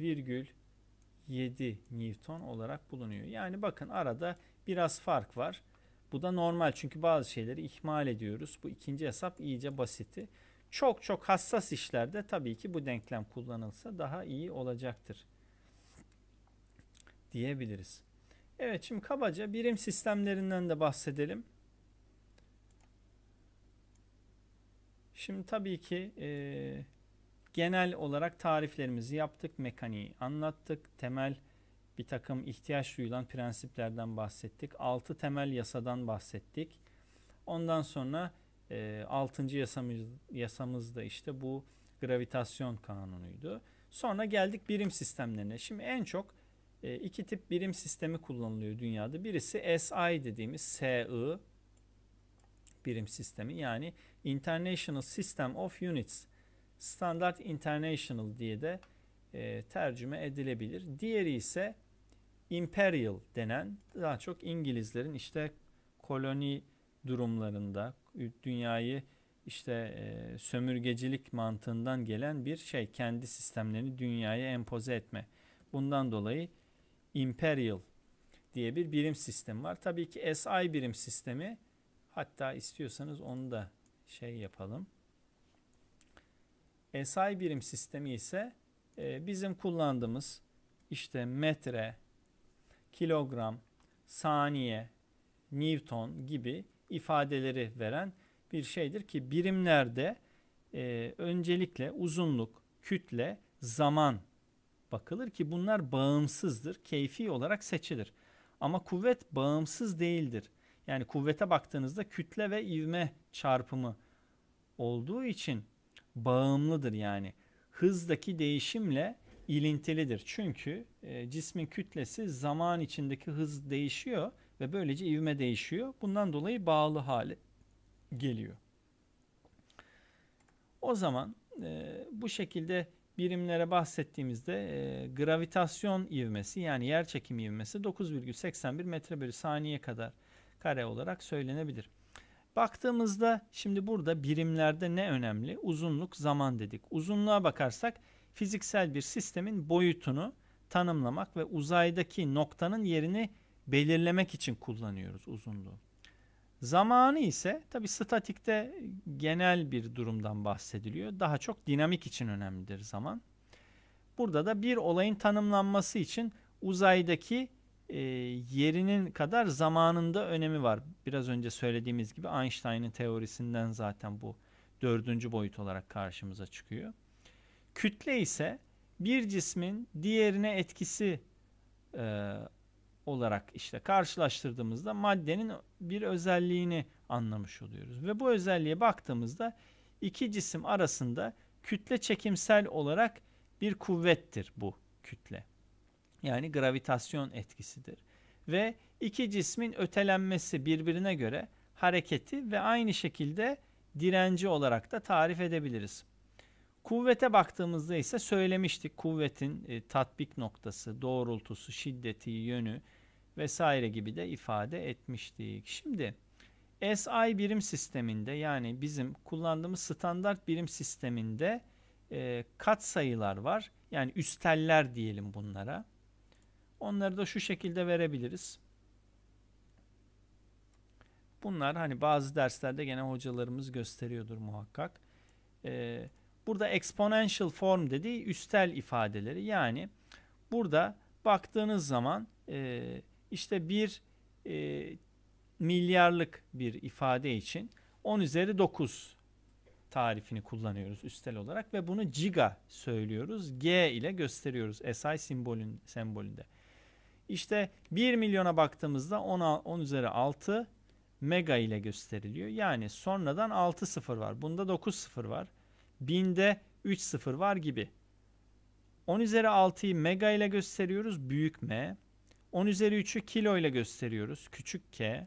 Speaker 1: virgül 7 Newton olarak bulunuyor. Yani bakın arada biraz fark var. Bu da normal çünkü bazı şeyleri ihmal ediyoruz. Bu ikinci hesap iyice basiti. Çok çok hassas işlerde tabii ki bu denklem kullanılsa daha iyi olacaktır diyebiliriz. Evet şimdi kabaca birim sistemlerinden de bahsedelim. Şimdi tabii ki e, genel olarak tariflerimizi yaptık, mekaniği anlattık, temel bir takım ihtiyaç duyulan prensiplerden bahsettik, altı temel yasadan bahsettik. Ondan sonra e, altıncı yasamız, yasamız da işte bu gravitasyon kanunuydu. Sonra geldik birim sistemlerine. Şimdi en çok e, iki tip birim sistemi kullanılıyor dünyada. Birisi SI dediğimiz SI birim sistemi yani International System of Units. Standard International diye de e, tercüme edilebilir. Diğeri ise Imperial denen daha çok İngilizlerin işte koloni durumlarında dünyayı işte e, sömürgecilik mantığından gelen bir şey kendi sistemlerini dünyaya empoze etme. Bundan dolayı Imperial diye bir birim sistemi var. Tabii ki SI birim sistemi hatta istiyorsanız onu da şey yapalım. SI birim sistemi ise e, bizim kullandığımız işte metre, kilogram, saniye, Newton gibi ifadeleri veren bir şeydir ki birimlerde e, öncelikle uzunluk, kütle, zaman bakılır ki bunlar bağımsızdır, keyfi olarak seçilir. Ama kuvvet bağımsız değildir. Yani kuvvete baktığınızda kütle ve ivme çarpımı olduğu için bağımlıdır yani. Hızdaki değişimle ilintilidir. Çünkü e, cismin kütlesi zaman içindeki hız değişiyor ve böylece ivme değişiyor. Bundan dolayı bağlı hale geliyor. O zaman e, bu şekilde birimlere bahsettiğimizde e, gravitasyon ivmesi yani yer çekim ivmesi 9,81 metre bölü saniye kadar kare olarak söylenebilir. Baktığımızda şimdi burada birimlerde ne önemli? Uzunluk, zaman dedik. Uzunluğa bakarsak fiziksel bir sistemin boyutunu tanımlamak ve uzaydaki noktanın yerini belirlemek için kullanıyoruz uzunluğu. Zamanı ise tabi statikte genel bir durumdan bahsediliyor. Daha çok dinamik için önemlidir zaman. Burada da bir olayın tanımlanması için uzaydaki e, yerinin kadar zamanında önemi var. Biraz önce söylediğimiz gibi Einstein'ın teorisinden zaten bu dördüncü boyut olarak karşımıza çıkıyor. Kütle ise bir cismin diğerine etkisi e, olarak işte karşılaştırdığımızda maddenin bir özelliğini anlamış oluyoruz. Ve bu özelliğe baktığımızda iki cisim arasında kütle çekimsel olarak bir kuvvettir bu kütle. Yani gravitasyon etkisidir. Ve iki cismin ötelenmesi birbirine göre hareketi ve aynı şekilde direnci olarak da tarif edebiliriz. Kuvvete baktığımızda ise söylemiştik kuvvetin e, tatbik noktası, doğrultusu, şiddeti, yönü vesaire gibi de ifade etmiştik. Şimdi SI birim sisteminde yani bizim kullandığımız standart birim sisteminde e, kat sayılar var. Yani üsteller diyelim bunlara. Onları da şu şekilde verebiliriz. Bunlar hani bazı derslerde gene hocalarımız gösteriyordur muhakkak. Ee, burada exponential form dediği üstel ifadeleri yani burada baktığınız zaman e, işte bir e, milyarlık bir ifade için 10 üzeri 9 tarifini kullanıyoruz üstel olarak ve bunu giga söylüyoruz. G ile gösteriyoruz SI simbolün, sembolünde. İşte 1 milyona baktığımızda 10, 10 üzeri 6 mega ile gösteriliyor. Yani sonradan 6 sıfır var. Bunda 9 sıfır var. Binde 3 sıfır var gibi. 10 üzeri 6'yı mega ile gösteriyoruz. Büyük M. 10 üzeri 3'ü kilo ile gösteriyoruz. Küçük k.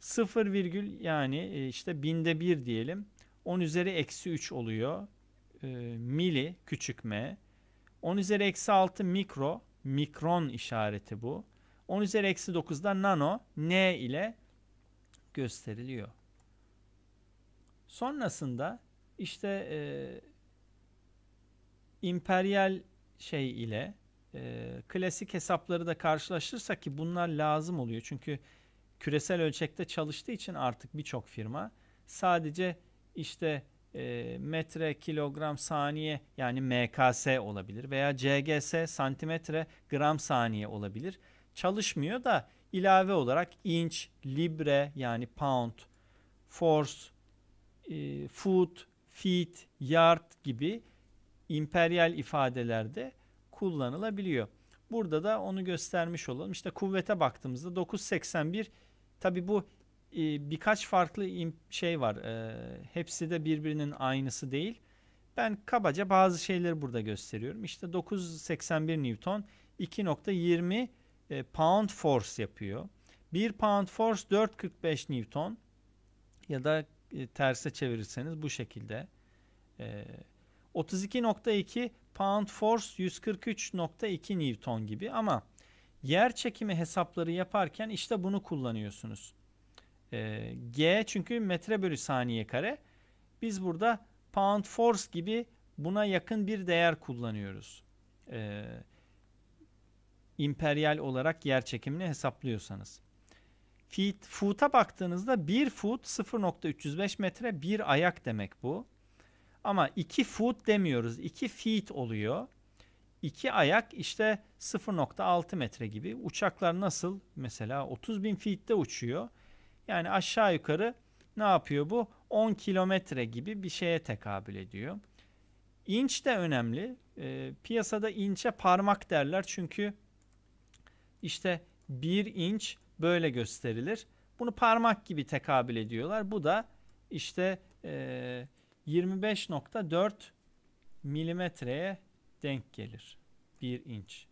Speaker 1: 0 virgül yani e, işte binde 1 diyelim. 10 üzeri eksi 3 oluyor. e, mili küçük m. 10 üzeri eksi 6 mikro mikron işareti bu. 10 üzeri eksi 9'da nano n ile gösteriliyor. Sonrasında işte e, imperyal şey ile e, klasik hesapları da karşılaştırırsak ki bunlar lazım oluyor. Çünkü küresel ölçekte çalıştığı için artık birçok firma sadece işte e, metre, kilogram, saniye yani MKS olabilir veya CGS santimetre, gram saniye olabilir. Çalışmıyor da ilave olarak inç, libre yani pound, force, e, foot, feet, yard gibi imperyal ifadelerde kullanılabiliyor. Burada da onu göstermiş olalım. İşte kuvvete baktığımızda 981 tabi bu e, birkaç farklı şey var. E, hepsi de birbirinin aynısı değil. Ben kabaca bazı şeyleri burada gösteriyorum. İşte 981 Newton 2.20 e, pound force yapıyor. 1 pound force 4.45 Newton ya da e, terse çevirirseniz bu şekilde. E, 32.2 pound force 143.2 Newton gibi ama yer çekimi hesapları yaparken işte bunu kullanıyorsunuz. E, G çünkü metre bölü saniye kare. Biz burada pound force gibi buna yakın bir değer kullanıyoruz. E, imperyal olarak yer çekimini hesaplıyorsanız. Feet, foot'a baktığınızda 1 foot 0.305 metre bir ayak demek bu. Ama 2 foot demiyoruz. 2 feet oluyor. 2 ayak işte 0.6 metre gibi. Uçaklar nasıl? Mesela 30 bin feet'te uçuyor. Yani aşağı yukarı ne yapıyor bu? 10 kilometre gibi bir şeye tekabül ediyor. İnç de önemli. E, piyasada inçe parmak derler çünkü işte 1 inç böyle gösterilir. Bunu parmak gibi tekabül ediyorlar. Bu da işte e, 25.4 milimetreye denk gelir. 1 inç.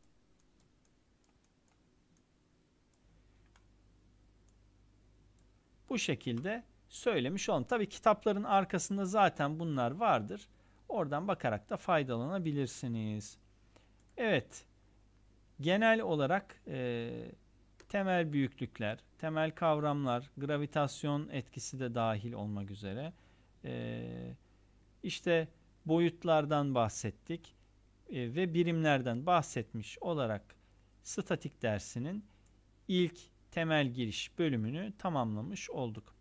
Speaker 1: Bu şekilde söylemiş olalım. Tabi kitapların arkasında zaten bunlar vardır. Oradan bakarak da faydalanabilirsiniz. Evet. Genel olarak e, temel büyüklükler, temel kavramlar, gravitasyon etkisi de dahil olmak üzere e, işte boyutlardan bahsettik e, ve birimlerden bahsetmiş olarak statik dersinin ilk temel giriş bölümünü tamamlamış olduk.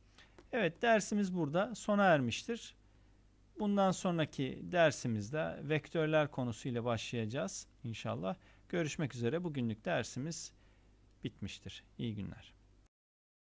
Speaker 1: Evet dersimiz burada sona ermiştir. Bundan sonraki dersimizde vektörler konusuyla başlayacağız inşallah. Görüşmek üzere. Bugünlük dersimiz bitmiştir. İyi günler.